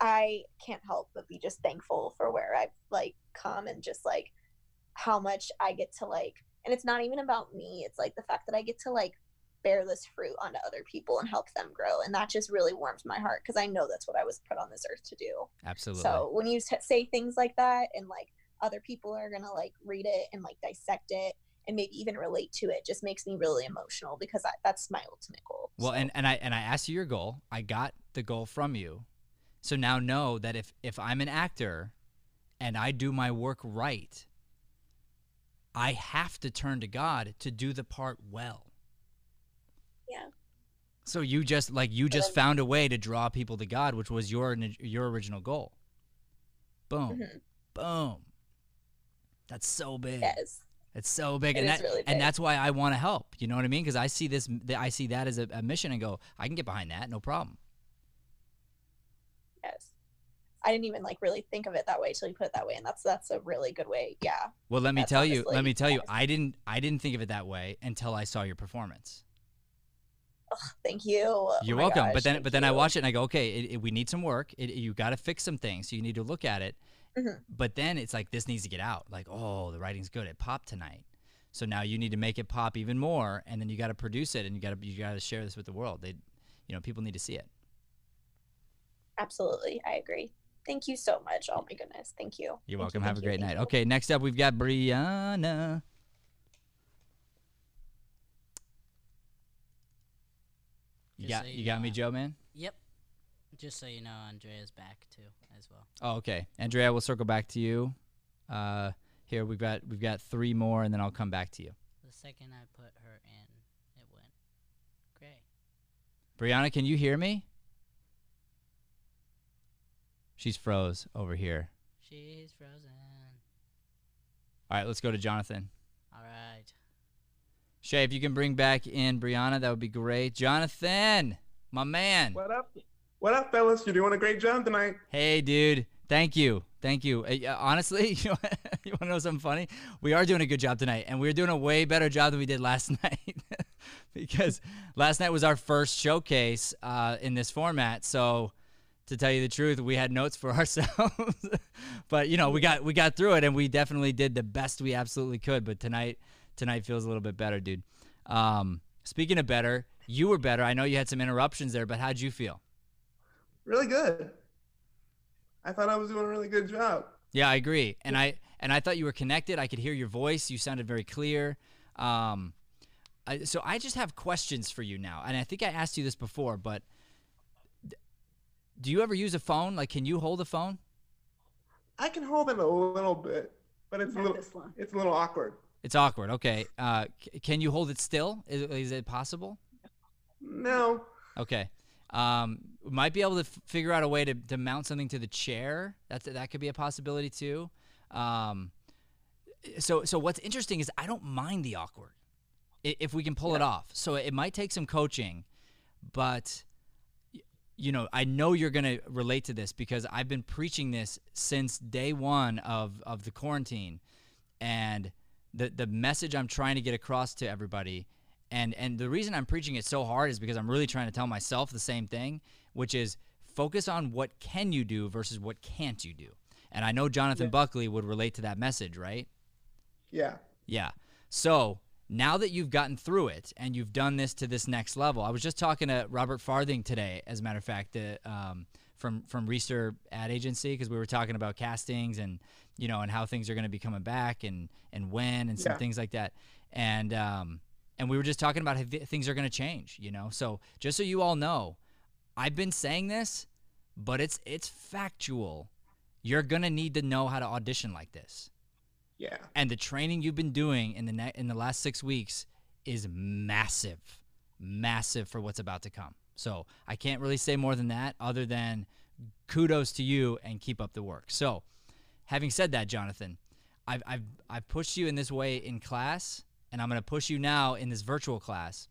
I can't help but be just thankful for where I've like come and just like how much I get to like and it's not even about me. It's like the fact that I get to like bear this fruit onto other people and help them grow and that just really warms my heart because I know that's what I was put on this earth to do. absolutely So when you t- say things like that, and like other people are gonna like read it and like dissect it and maybe even relate to it, just makes me really emotional because I, that's my ultimate goal. Well, and, and I and I asked you your goal. I got the goal from you. So now know that if if I'm an actor and I do my work right, I have to turn to God to do the part well. Yeah. So you just like you just found a way to draw people to God, which was your your original goal. Boom. Mhm. Boom. That's so big. Yes. It's so big, It and that, really and that's why I want to help. You know what I mean? Because I see this, I see that as a, a mission, and go, I can get behind that, no problem. Yes. I didn't even like really think of it that way till you put it that way, and that's that's a really good way. Yeah. Well, let me tell you, let me tell you, I didn't, I didn't think of it that way until I saw your performance. Thank you. Oh You're my welcome. gosh, but then, but then I watch it and I go, okay, it, it- we need some work. It, you got to fix some things, so you need to look at it. Mm-hmm. But then it's like this needs to get out. Like, oh, the writing's good. It popped tonight. So now you need to make it pop even more, and then you got to produce it, and you got to you got to share this with the world. They, you know, people need to see it. Absolutely, I agree. Thank you so much. Oh my goodness, thank you. You're thank welcome. You, Have a great you, night. Okay, next up we've got Brianna. You Just got so you, you got me, Joe man. Yep. Just so you know, Andrea's back too as well. Oh, okay. Andrea, we'll circle back to you. Uh, here we've got we've got three more, and then I'll come back to you. The second I put her in, it went gray. Brianna, can you hear me? She's froze over here. She's frozen. All right, let's go to Jonathan. All right. Shay, if you can bring back in Brianna, that would be great. Jonathan, my man. What up? What up, fellas? You're doing a great job tonight. Hey, dude. Thank you. Thank you. Uh, honestly, you, you want to know something funny? We are doing a good job tonight, and we're doing a way better job than we did last night because last night was our first showcase uh, in this format. So, to tell you the truth, we had notes for ourselves, but you know, we got we got through it, and we definitely did the best we absolutely could. But tonight, tonight feels a little bit better, dude. Um, speaking of better, you were better. I know you had some interruptions there, but how'd you feel? Really good. I thought I was doing a really good job. Yeah, I agree. And I and I thought you were connected. I could hear your voice. You sounded very clear. Um, I, so I just have questions for you now. And I think I asked you this before, but do you ever use a phone? Like, can you hold a phone? I can hold it a little bit, but it's a little it's a little awkward. It's awkward. Okay. Uh, c- can you hold it still? Is, is it possible? No. Okay. Um, we might be able to f- figure out a way to, to mount something to the chair. That's that could be a possibility too. Um, so so what's interesting is I don't mind the awkward if we can pull it off. So it might take some coaching, but you know I know you're gonna relate to this because I've been preaching this since day one of of the quarantine, and the the message I'm trying to get across to everybody and and the reason I'm preaching it so hard is because I'm really trying to tell myself the same thing, which is focus on what can you do versus what can't you do. And I know Jonathan Buckley would relate to that message, right? Yeah. Yeah. So now that you've gotten through it and you've done this to this next level, I was just talking to Robert Farthing today, as a matter of fact, uh, um, from from Reeser Ad Agency, because we were talking about castings and you know and how things are going to be coming back and and when and some Yeah. things like that. And um, and we were just talking about how th- things are going to change, you know. So just so you all know, I've been saying this, but it's it's factual. You're gonna need to know how to audition like this. Yeah. And the training you've been doing in the ne- in the last six weeks is massive, massive for what's about to come. So I can't really say more than that, other than kudos to you and keep up the work. So, having said that, Jonathan, I've I've I've pushed you in this way in class, and I'm going to push you now in this virtual class.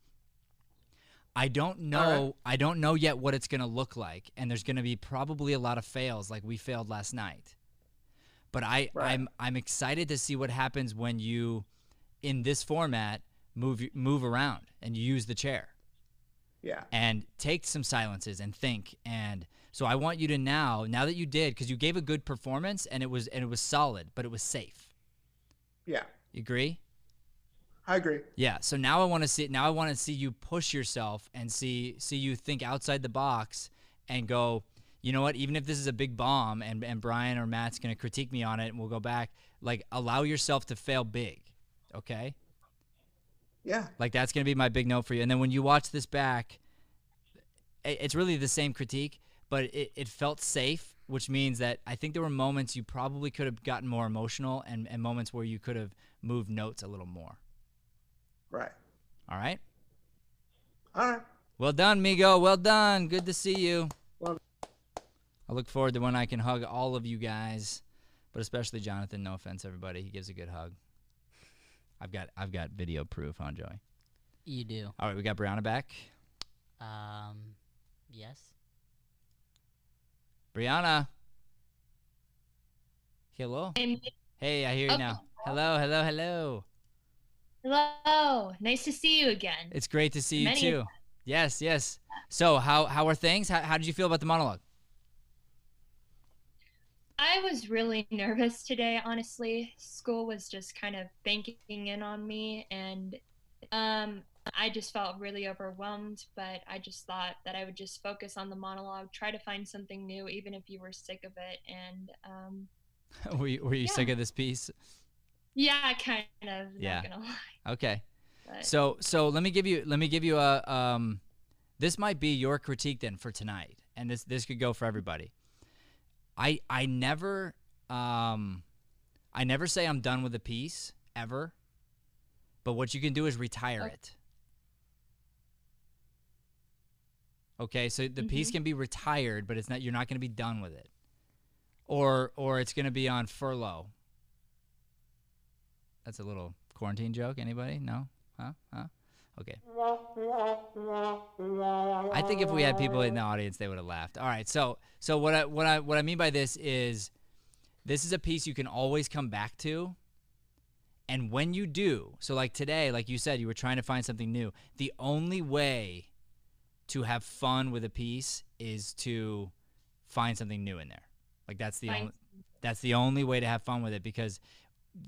I don't know. I don't know yet what it's going to look like, and there's going to be probably a lot of fails, like we failed last night. But I, I'm I'm excited to see what happens when you, in this format, move move around and use the chair Yeah. and take some silences and think. And so I want you to now, now that you did, because you gave a good performance and it was and it was solid, but it was safe. Yeah. You agree? I agree. Yeah. So now I want to see. Now I want to see you push yourself and see see you think outside the box and go. You know what? Even if this is a big bomb and and Brian or Matt's gonna critique me on it, and we'll go back. Like allow yourself to fail big. Okay. Yeah. Like that's gonna be my big note for you. And then when you watch this back, it's really the same critique, but it, it felt safe, which means that I think there were moments you probably could have gotten more emotional and, and moments where you could have moved notes a little more. Right. All right. All right. Well done, Migo. Well done. Good to see you. Well- I look forward to when I can hug all of you guys, but especially Jonathan. No offense, everybody. He gives a good hug. I've got I've got video proof, huh, Joey? You do. All right, we got Brianna back. Um, yes. Brianna. Hello. Hey, I hear you Okay. now. Hello, hello, hello. Hello. Nice to see you again. It's great to see you Many too. Yes, yes. So, how how are things? How, how did you feel about the monologue? I was really nervous today, honestly. School was just kind of banking in on me and um I just felt really overwhelmed, but I just thought that I would just focus on the monologue, try to find something new even if you were sick of it and um were you, were you sick of this piece? Yeah, kind of, Yeah. not gonna lie. Okay. But- So so let me give you let me give you a um this might be your critique then for tonight, and this this could go for everybody. I I never um I never say I'm done with a piece ever, but what you can do is retire it. Okay, so the piece Mhm. can be retired, but it's not you're not going to be done with it. Or or it's going to be on furlough. That's a little quarantine joke. Anybody? No? Huh? Huh? Okay. I think if we had people in the audience, they would have laughed. All right. So so what I what I what I mean by this is this is a piece you can always come back to. And when you do, so like today, like you said, you were trying to find something new. The only way to have fun with a piece is to find something new in there. Like that's the Find only that's the only way to have fun with it because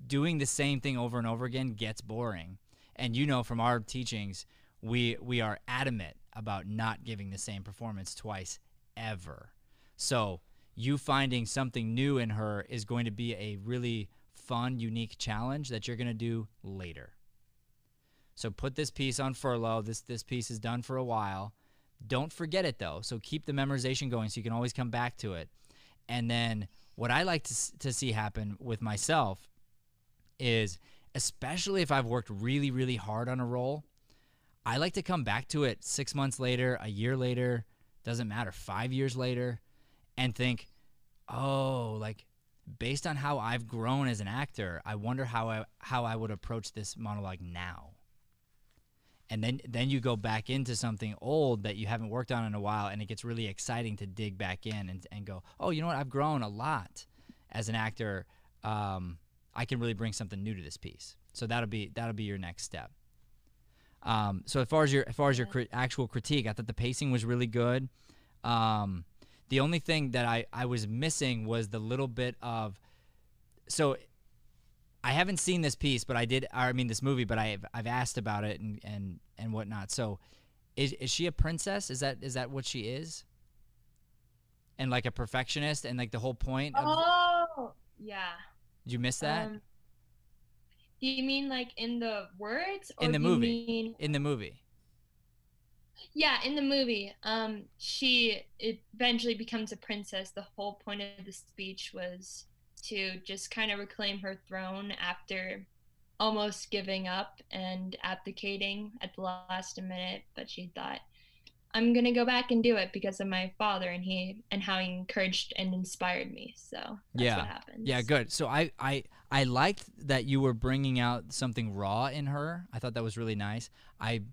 doing the same thing over and over again gets boring. And you know from our teachings, we we are adamant about not giving the same performance twice ever. So, you finding something new in her is going to be a really fun, unique challenge that you're going to do later. So put this piece on furlough. This this piece is done for a while. Don't forget it though. So keep the memorization going so you can always come back to it. And then what I like to to see happen with myself is especially if I've worked really really hard on a role, I like to come back to it 6 months later, a year later, doesn't matter, 5 years later and think, "Oh, like based on how I've grown as an actor, I wonder how I how I would approach this monologue now." and then then you go back into something old that you haven't worked on in a while and it gets really exciting to dig back in and, and go oh you know what i've grown a lot as an actor um, i can really bring something new to this piece so that'll be that'll be your next step um, so as far as your as far as your cri- actual critique i thought the pacing was really good um, the only thing that I, I was missing was the little bit of so I haven't seen this piece, but I did. I mean, this movie, but I've I've asked about it and and and whatnot. So, is is she a princess? Is that is that what she is? And like a perfectionist, and like the whole point. Of, Oh, yeah. Did you miss that Um, do you mean like in the words or in the movie? mean- In the movie. Yeah, in the movie, um, she eventually becomes a princess. The whole point of the speech was to just kind of reclaim her throne after almost giving up and abdicating at the last minute. But she thought, "I'm gonna go back and do it because of my father and he and how he encouraged and inspired me." So that's yeah. Yeah, good. So I I I liked that you were bringing out something raw in her. I thought that was really nice. I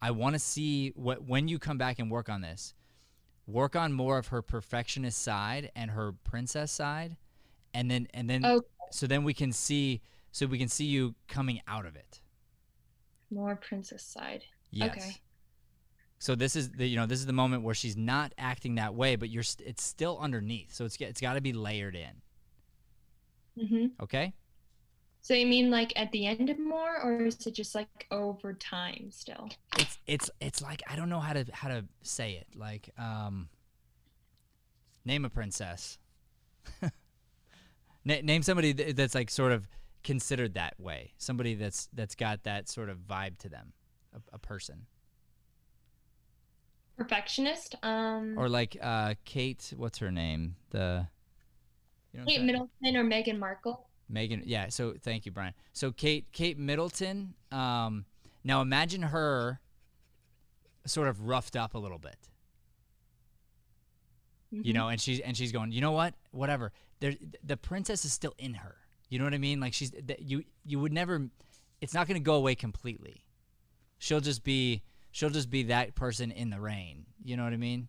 I want to see what when you come back and work on this. Work on more of her perfectionist side and her princess side, and then and then Okay. so then we can see so we can see you coming out of it. More princess side. Yes. Okay. So this is the you know this is the moment where she's not acting that way, but you're st- it's still underneath. So it's it's got to be layered in. Mm-hmm. Okay. So you mean like at the end of more, or is it just like over time still? it's it's it's like I don't know how to how to say it. Like um name a princess. Na- name somebody th- that's like sort of considered that way. Somebody that's that's got that sort of vibe to them. A, a person. Perfectionist. Um, Or like uh Kate, what's her name? The you know Kate? Middleton or Meghan Markle. Megan, yeah. So thank you, Brian. So Kate, Kate Middleton. Um, now imagine her sort of roughed up a little bit, you Mhm. know, and she's and she's going, you know what, whatever. There, the princess is still in her. You know what I mean? Like she's you you would never. It's not going to go away completely. She'll just be she'll just be that person in the rain. You know what I mean?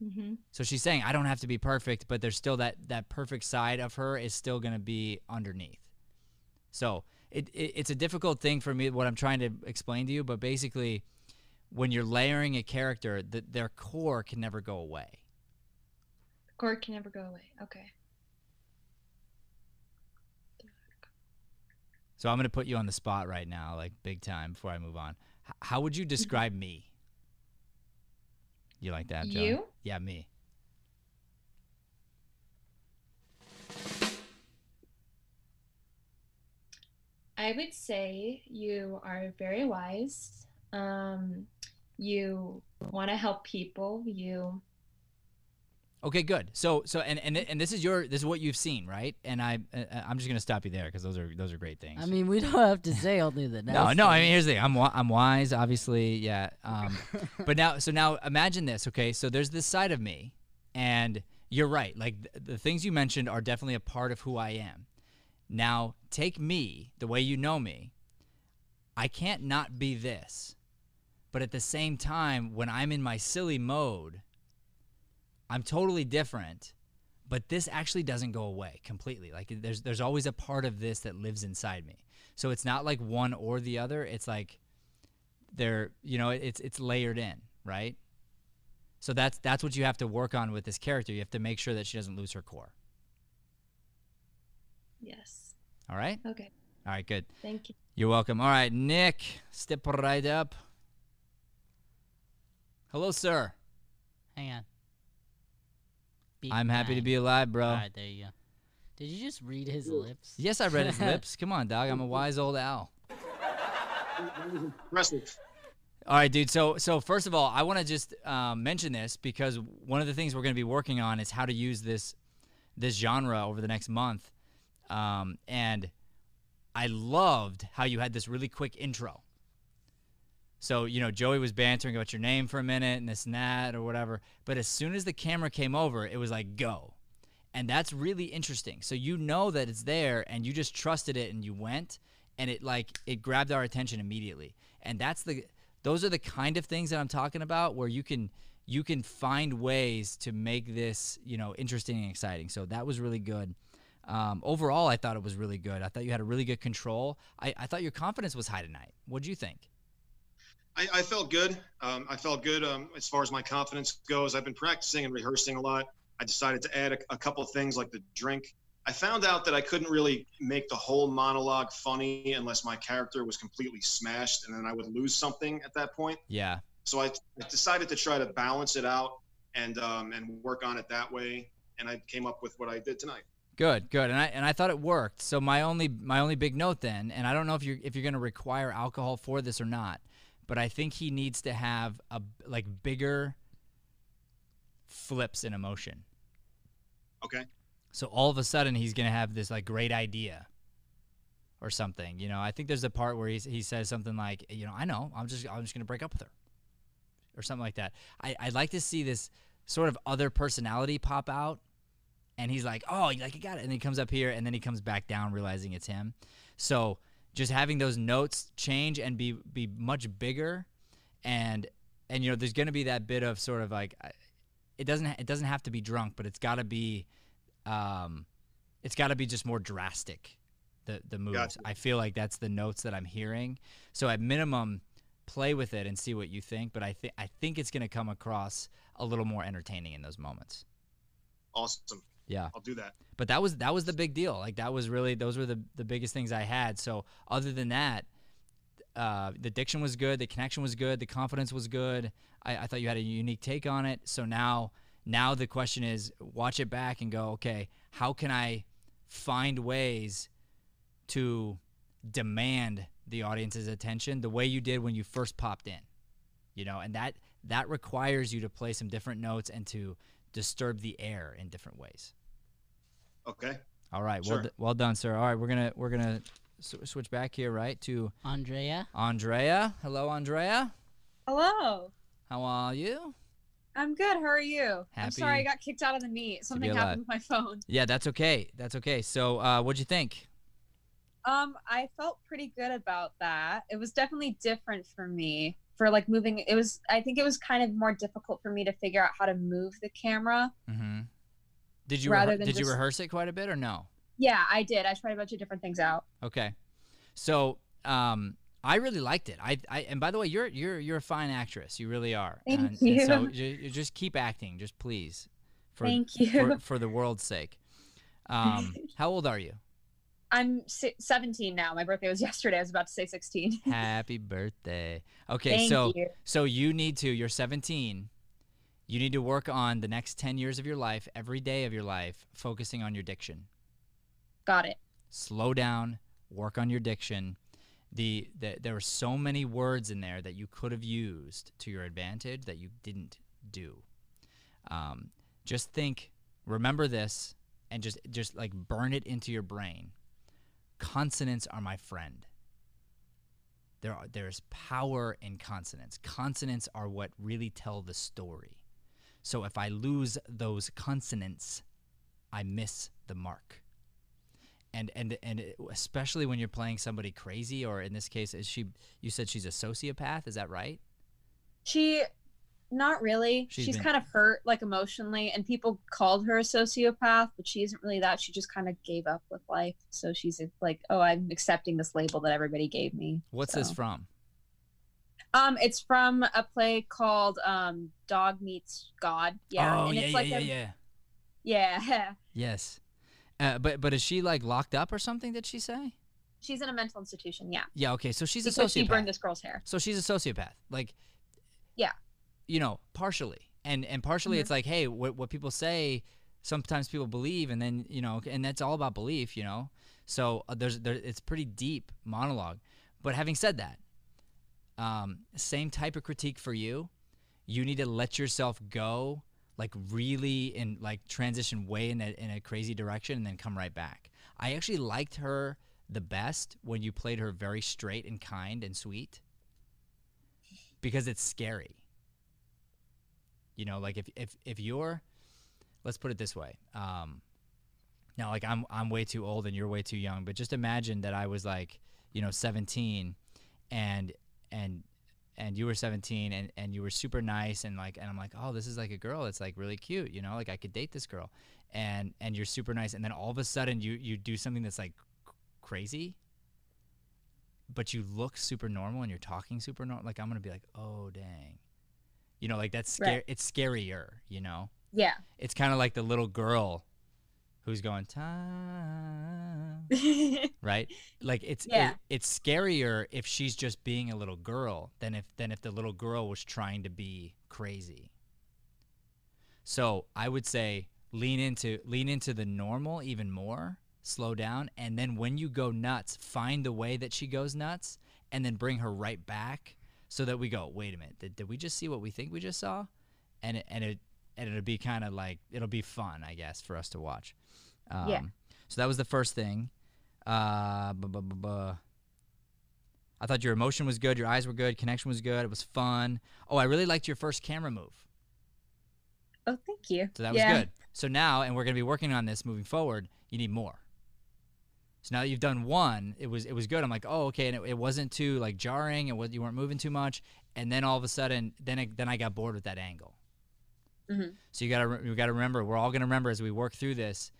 Mm-hmm. So she's saying I don't have to be perfect, but there's still that that perfect side of her is still going to be underneath. So it, it it's a difficult thing for me what I'm trying to explain to you, but basically when you're layering a character, that their core can never go away. Core can never go away. Okay. So I'm going to put you on the spot right now, like big time before I move on. How would you describe me? You like that, Joey? You? Yeah, me. I would say you are very wise. Um, You want to help people. You Okay, good. So so and and and this is your this is what you've seen, right? And I uh, I'm just gonna stop you there because those are those are great things. I mean, we don't have to say only the No, nice no. I mean, here's the thing. I'm I'm wise, obviously. Yeah. Um, but now, so now imagine this. Okay, so there's this side of me, and you're right. Like th- the things you mentioned are definitely a part of who I am. Now take me the way you know me. I can't not be this, but at the same time, when I'm in my silly mode, I'm totally different. But this actually doesn't go away completely. Like there's there's always a part of this that lives inside me. So it's not like one or the other. It's like they're you know it's it's layered in, right? So that's that's what you have to work on with this character. You have to make sure that she doesn't lose her core. yes. All right? Okay. All right, good. Thank you. You're welcome. All right, Nick, step right up. Hello, sir. Hang on. Beep I'm happy to be alive, bro. All right, there you go. Did you just read his lips? Yes, I read his lips. Come on, dog. I'm a wise old owl. Impressive. All right, dude. So, so first of all, I want to just um, mention this because one of the things we're going to be working on is how to use this this genre over the next month. Um, and I loved how you had this really quick intro. So, you know, Joey was bantering about your name for a minute and this and that or whatever. But as soon as the camera came over, it was like, go. And that's really interesting. So you know that it's there and you just trusted it and you went and it like it grabbed our attention immediately. And that's the those are the kind of things that I'm talking about where you can you can find ways to make this, you know, interesting and exciting. So that was really good. Um, overall, I thought it was really good. I thought you had a really good control. I, I thought your confidence was high tonight. What'd you think? I, I felt good. Um, I felt good um, as far as my confidence goes. I've been practicing and rehearsing a lot. I decided to add a, a couple of things like the drink. I found out that I couldn't really make the whole monologue funny unless my character was completely smashed, and then I would lose something at that point. Yeah. So I, I decided to try to balance it out and um, and work on it that way. And I came up with what I did tonight. Good, good, and I and I thought it worked. So my only my only big note then, and I don't know if you're if you're going to require alcohol for this or not, but I think he needs to have a like bigger flips in emotion. Okay. So all of a sudden he's going to have this like great idea or something. You know, I think there's a part where he's, he says something like, you know, I know, I'm just I'm just going to break up with her or something like that. I I'd like to see this sort of other personality pop out and he's like, "Oh, like you got it," and he comes up here, and then he comes back down, realizing it's him. So just having those notes change and be be much bigger, and and you know, there's going to be that bit of sort of like, it doesn't it doesn't have to be drunk, but it's got to be, um, it's got to be just more drastic. The the moves. Gotcha. I feel like that's the notes that I'm hearing. So at minimum, play with it and see what you think. But I think I think it's going to come across a little more entertaining in those moments. Awesome. Yeah. I'll do that. But that was that was the big deal. Like that was really those were the the biggest things I had. So other than that, uh, the diction was good, the connection was good, the confidence was good. I, I thought you had a unique take on it. So now now the question is watch it back and go, okay, how can I find ways to demand the audience's attention the way you did when you first popped in? You know, and that that requires you to play some different notes and to disturb the air in different ways. Okay. All right, well, Sure. d- well done, sir. All right, we're gonna we're gonna s- switch back here, right, to Andrea. Andrea. Hello, Andrea. Hello. How are you? I'm good. How are you? Happy I'm sorry I got kicked out of the meet. Something happened with my phone. Yeah, that's okay. That's okay. So, uh, what'd you think? Um, I felt pretty good about that. It was definitely different for me for like moving. It was. I think it was kind of more difficult for me to figure out how to move the camera. Mm-hmm. Did you Rather than did you rehearse it quite a bit or no? Yeah, I did. I tried a bunch of different things out. Okay. So, um, I really liked it. I, I and by the way, you're you're you're a fine actress. You really are. Thank and, and so you. you, you just keep acting, just please. For, Thank you. For, for the world's sake. Um, how old are you? I'm 17 now. My birthday was yesterday. I was about to say 16. Happy birthday. Okay, Thank so you. so you need to. You're 17. You need to work on the next 10 years of your life, every day of your life, focusing on your diction. Got it. Slow down, work on your diction. the, the there were so many words in there that you could have used to your advantage that you didn't do. Um, just think, remember this, and just just like burn it into your brain. Consonants are my friend. There are, there's power in consonants. Consonants are what really tell the story. So if I lose those consonants, I miss the mark. And and and especially when you're playing somebody crazy, or in this case, is she? You said she's a sociopath. Is that right? She, not really. She's She's, been- kind of hurt, like emotionally, and people called her a sociopath, but she isn't really that. She just kind of gave up with life. So she's like, oh, I'm accepting this label that everybody gave me. What's this from? Um, it's from a play called um Dog Sees God. Yeah, Oh and yeah it's yeah like yeah a, yeah. yeah. Yes. Uh, but but is she like locked up or something? Did she say? She's in a mental institution. Yeah. Yeah. Okay. So she's a because she sociopath. burned this girl's hair. So she's a sociopath. Like Yeah. you know, partially. And and partially Mhm. it's like, hey, what what people say, sometimes people believe and then, you know, and that's all about belief, you know. So uh, there's there it's pretty deep monologue. But having said that, um same type of critique for you. You need to let yourself go like really in like transition way in a in a crazy direction and then come right back. I actually liked her the best when you played her very straight and kind and sweet because it's scary. You know, like if if if you're, let's put it this way. Um, now, like I'm I'm way too old and you're way too young, but just imagine that I was like, you know, 17, and and and you were 17 and and you were super nice and like and I'm like, oh, this is like a girl. It's like really cute. You know, like I could date this girl, and and you're super nice, and then all of a sudden you you do something that's like c- crazy but you look super normal and you're talking super normal, like I'm gonna be like, oh dang, you know, like that's scary. Right. It's scarier, you know. Yeah. It's kind of like the little girl who's going time, right? Like it's Yeah. it- it's scarier if she's just being a little girl than if than if the little girl was trying to be crazy. So I would say lean into lean into the normal even more, slow down, and then when you go nuts, find the way that she goes nuts, and then bring her right back, so that we go, wait a minute, did, did we just see what we think we just saw? And it, and it and it'll be kind of like it'll be fun, I guess, for us to watch. Um, Yeah. So that was the first thing. Uh, bu- bu- bu- bu- I thought your emotion was good, your eyes were good, connection was good, it was fun. Oh, I really liked your first camera move. Oh, thank you. So that was good. So now, and we're going to be working on this moving forward. You need more. So now that you've done one, it was it was good. I'm like, oh, okay, and it, it wasn't too like jarring, and what you weren't moving too much. And then all of a sudden, then it, then I got bored with that angle. Mhm. So you got to you got to remember, we're all going to remember as we work through this.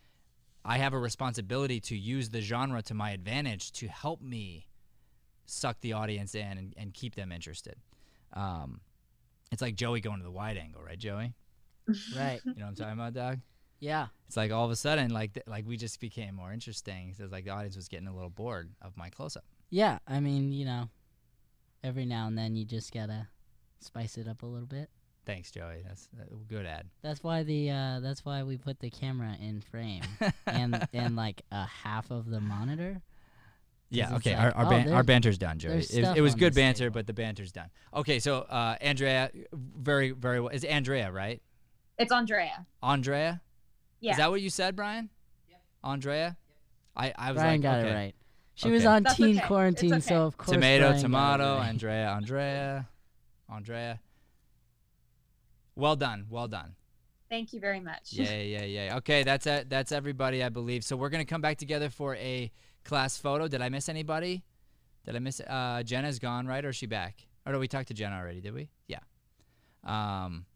I have a responsibility to use the genre to my advantage to help me suck the audience in and, and keep them interested. Um, it's like Joey going to the wide angle, right, Joey? Right. You know what I'm talking about, dog? Yeah. It's like all of a sudden, like th- like we just became more interesting. It's like the audience was getting a little bored of my close up. Yeah, I mean, you know, every now and then you just gotta spice it up a little bit. Thanks, Joey. That's a good ad. That's why the uh, that's why we put the camera in frame and and like a half of the monitor. Yeah. Okay. like, our our, oh, ban- our banter's done, Joey. It, was- it was good banter, table. but the banter's done. Okay. So uh, Andrea, very very well. Is Andrea right? It's Andrea. Andrea. Yeah. Is that what you said, Brian? Yep. Andrea. I I was Brian like, got okay. it right. She was on That's teen okay. Quarantine, okay. so of course Tomato, Brian got it tomato, right. Andrea, Andrea, Andrea. Well done, well done. Thank you very much. Yeah, yeah, yeah. Okay, that's it. That's everybody, I believe. So we're gonna come back together for a class photo. Did I miss anybody? Did I miss? Uh, Jenna's gone, right? Or is she back? Or did we talk to Jenna already? Did we? Yeah. Um,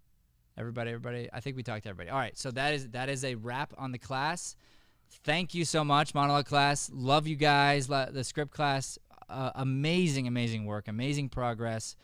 everybody, everybody. I think we talked to everybody. All right. So that is that is a wrap on the class. Thank you so much, monologue class. Love you guys. The script class, uh, amazing, amazing work, amazing progress.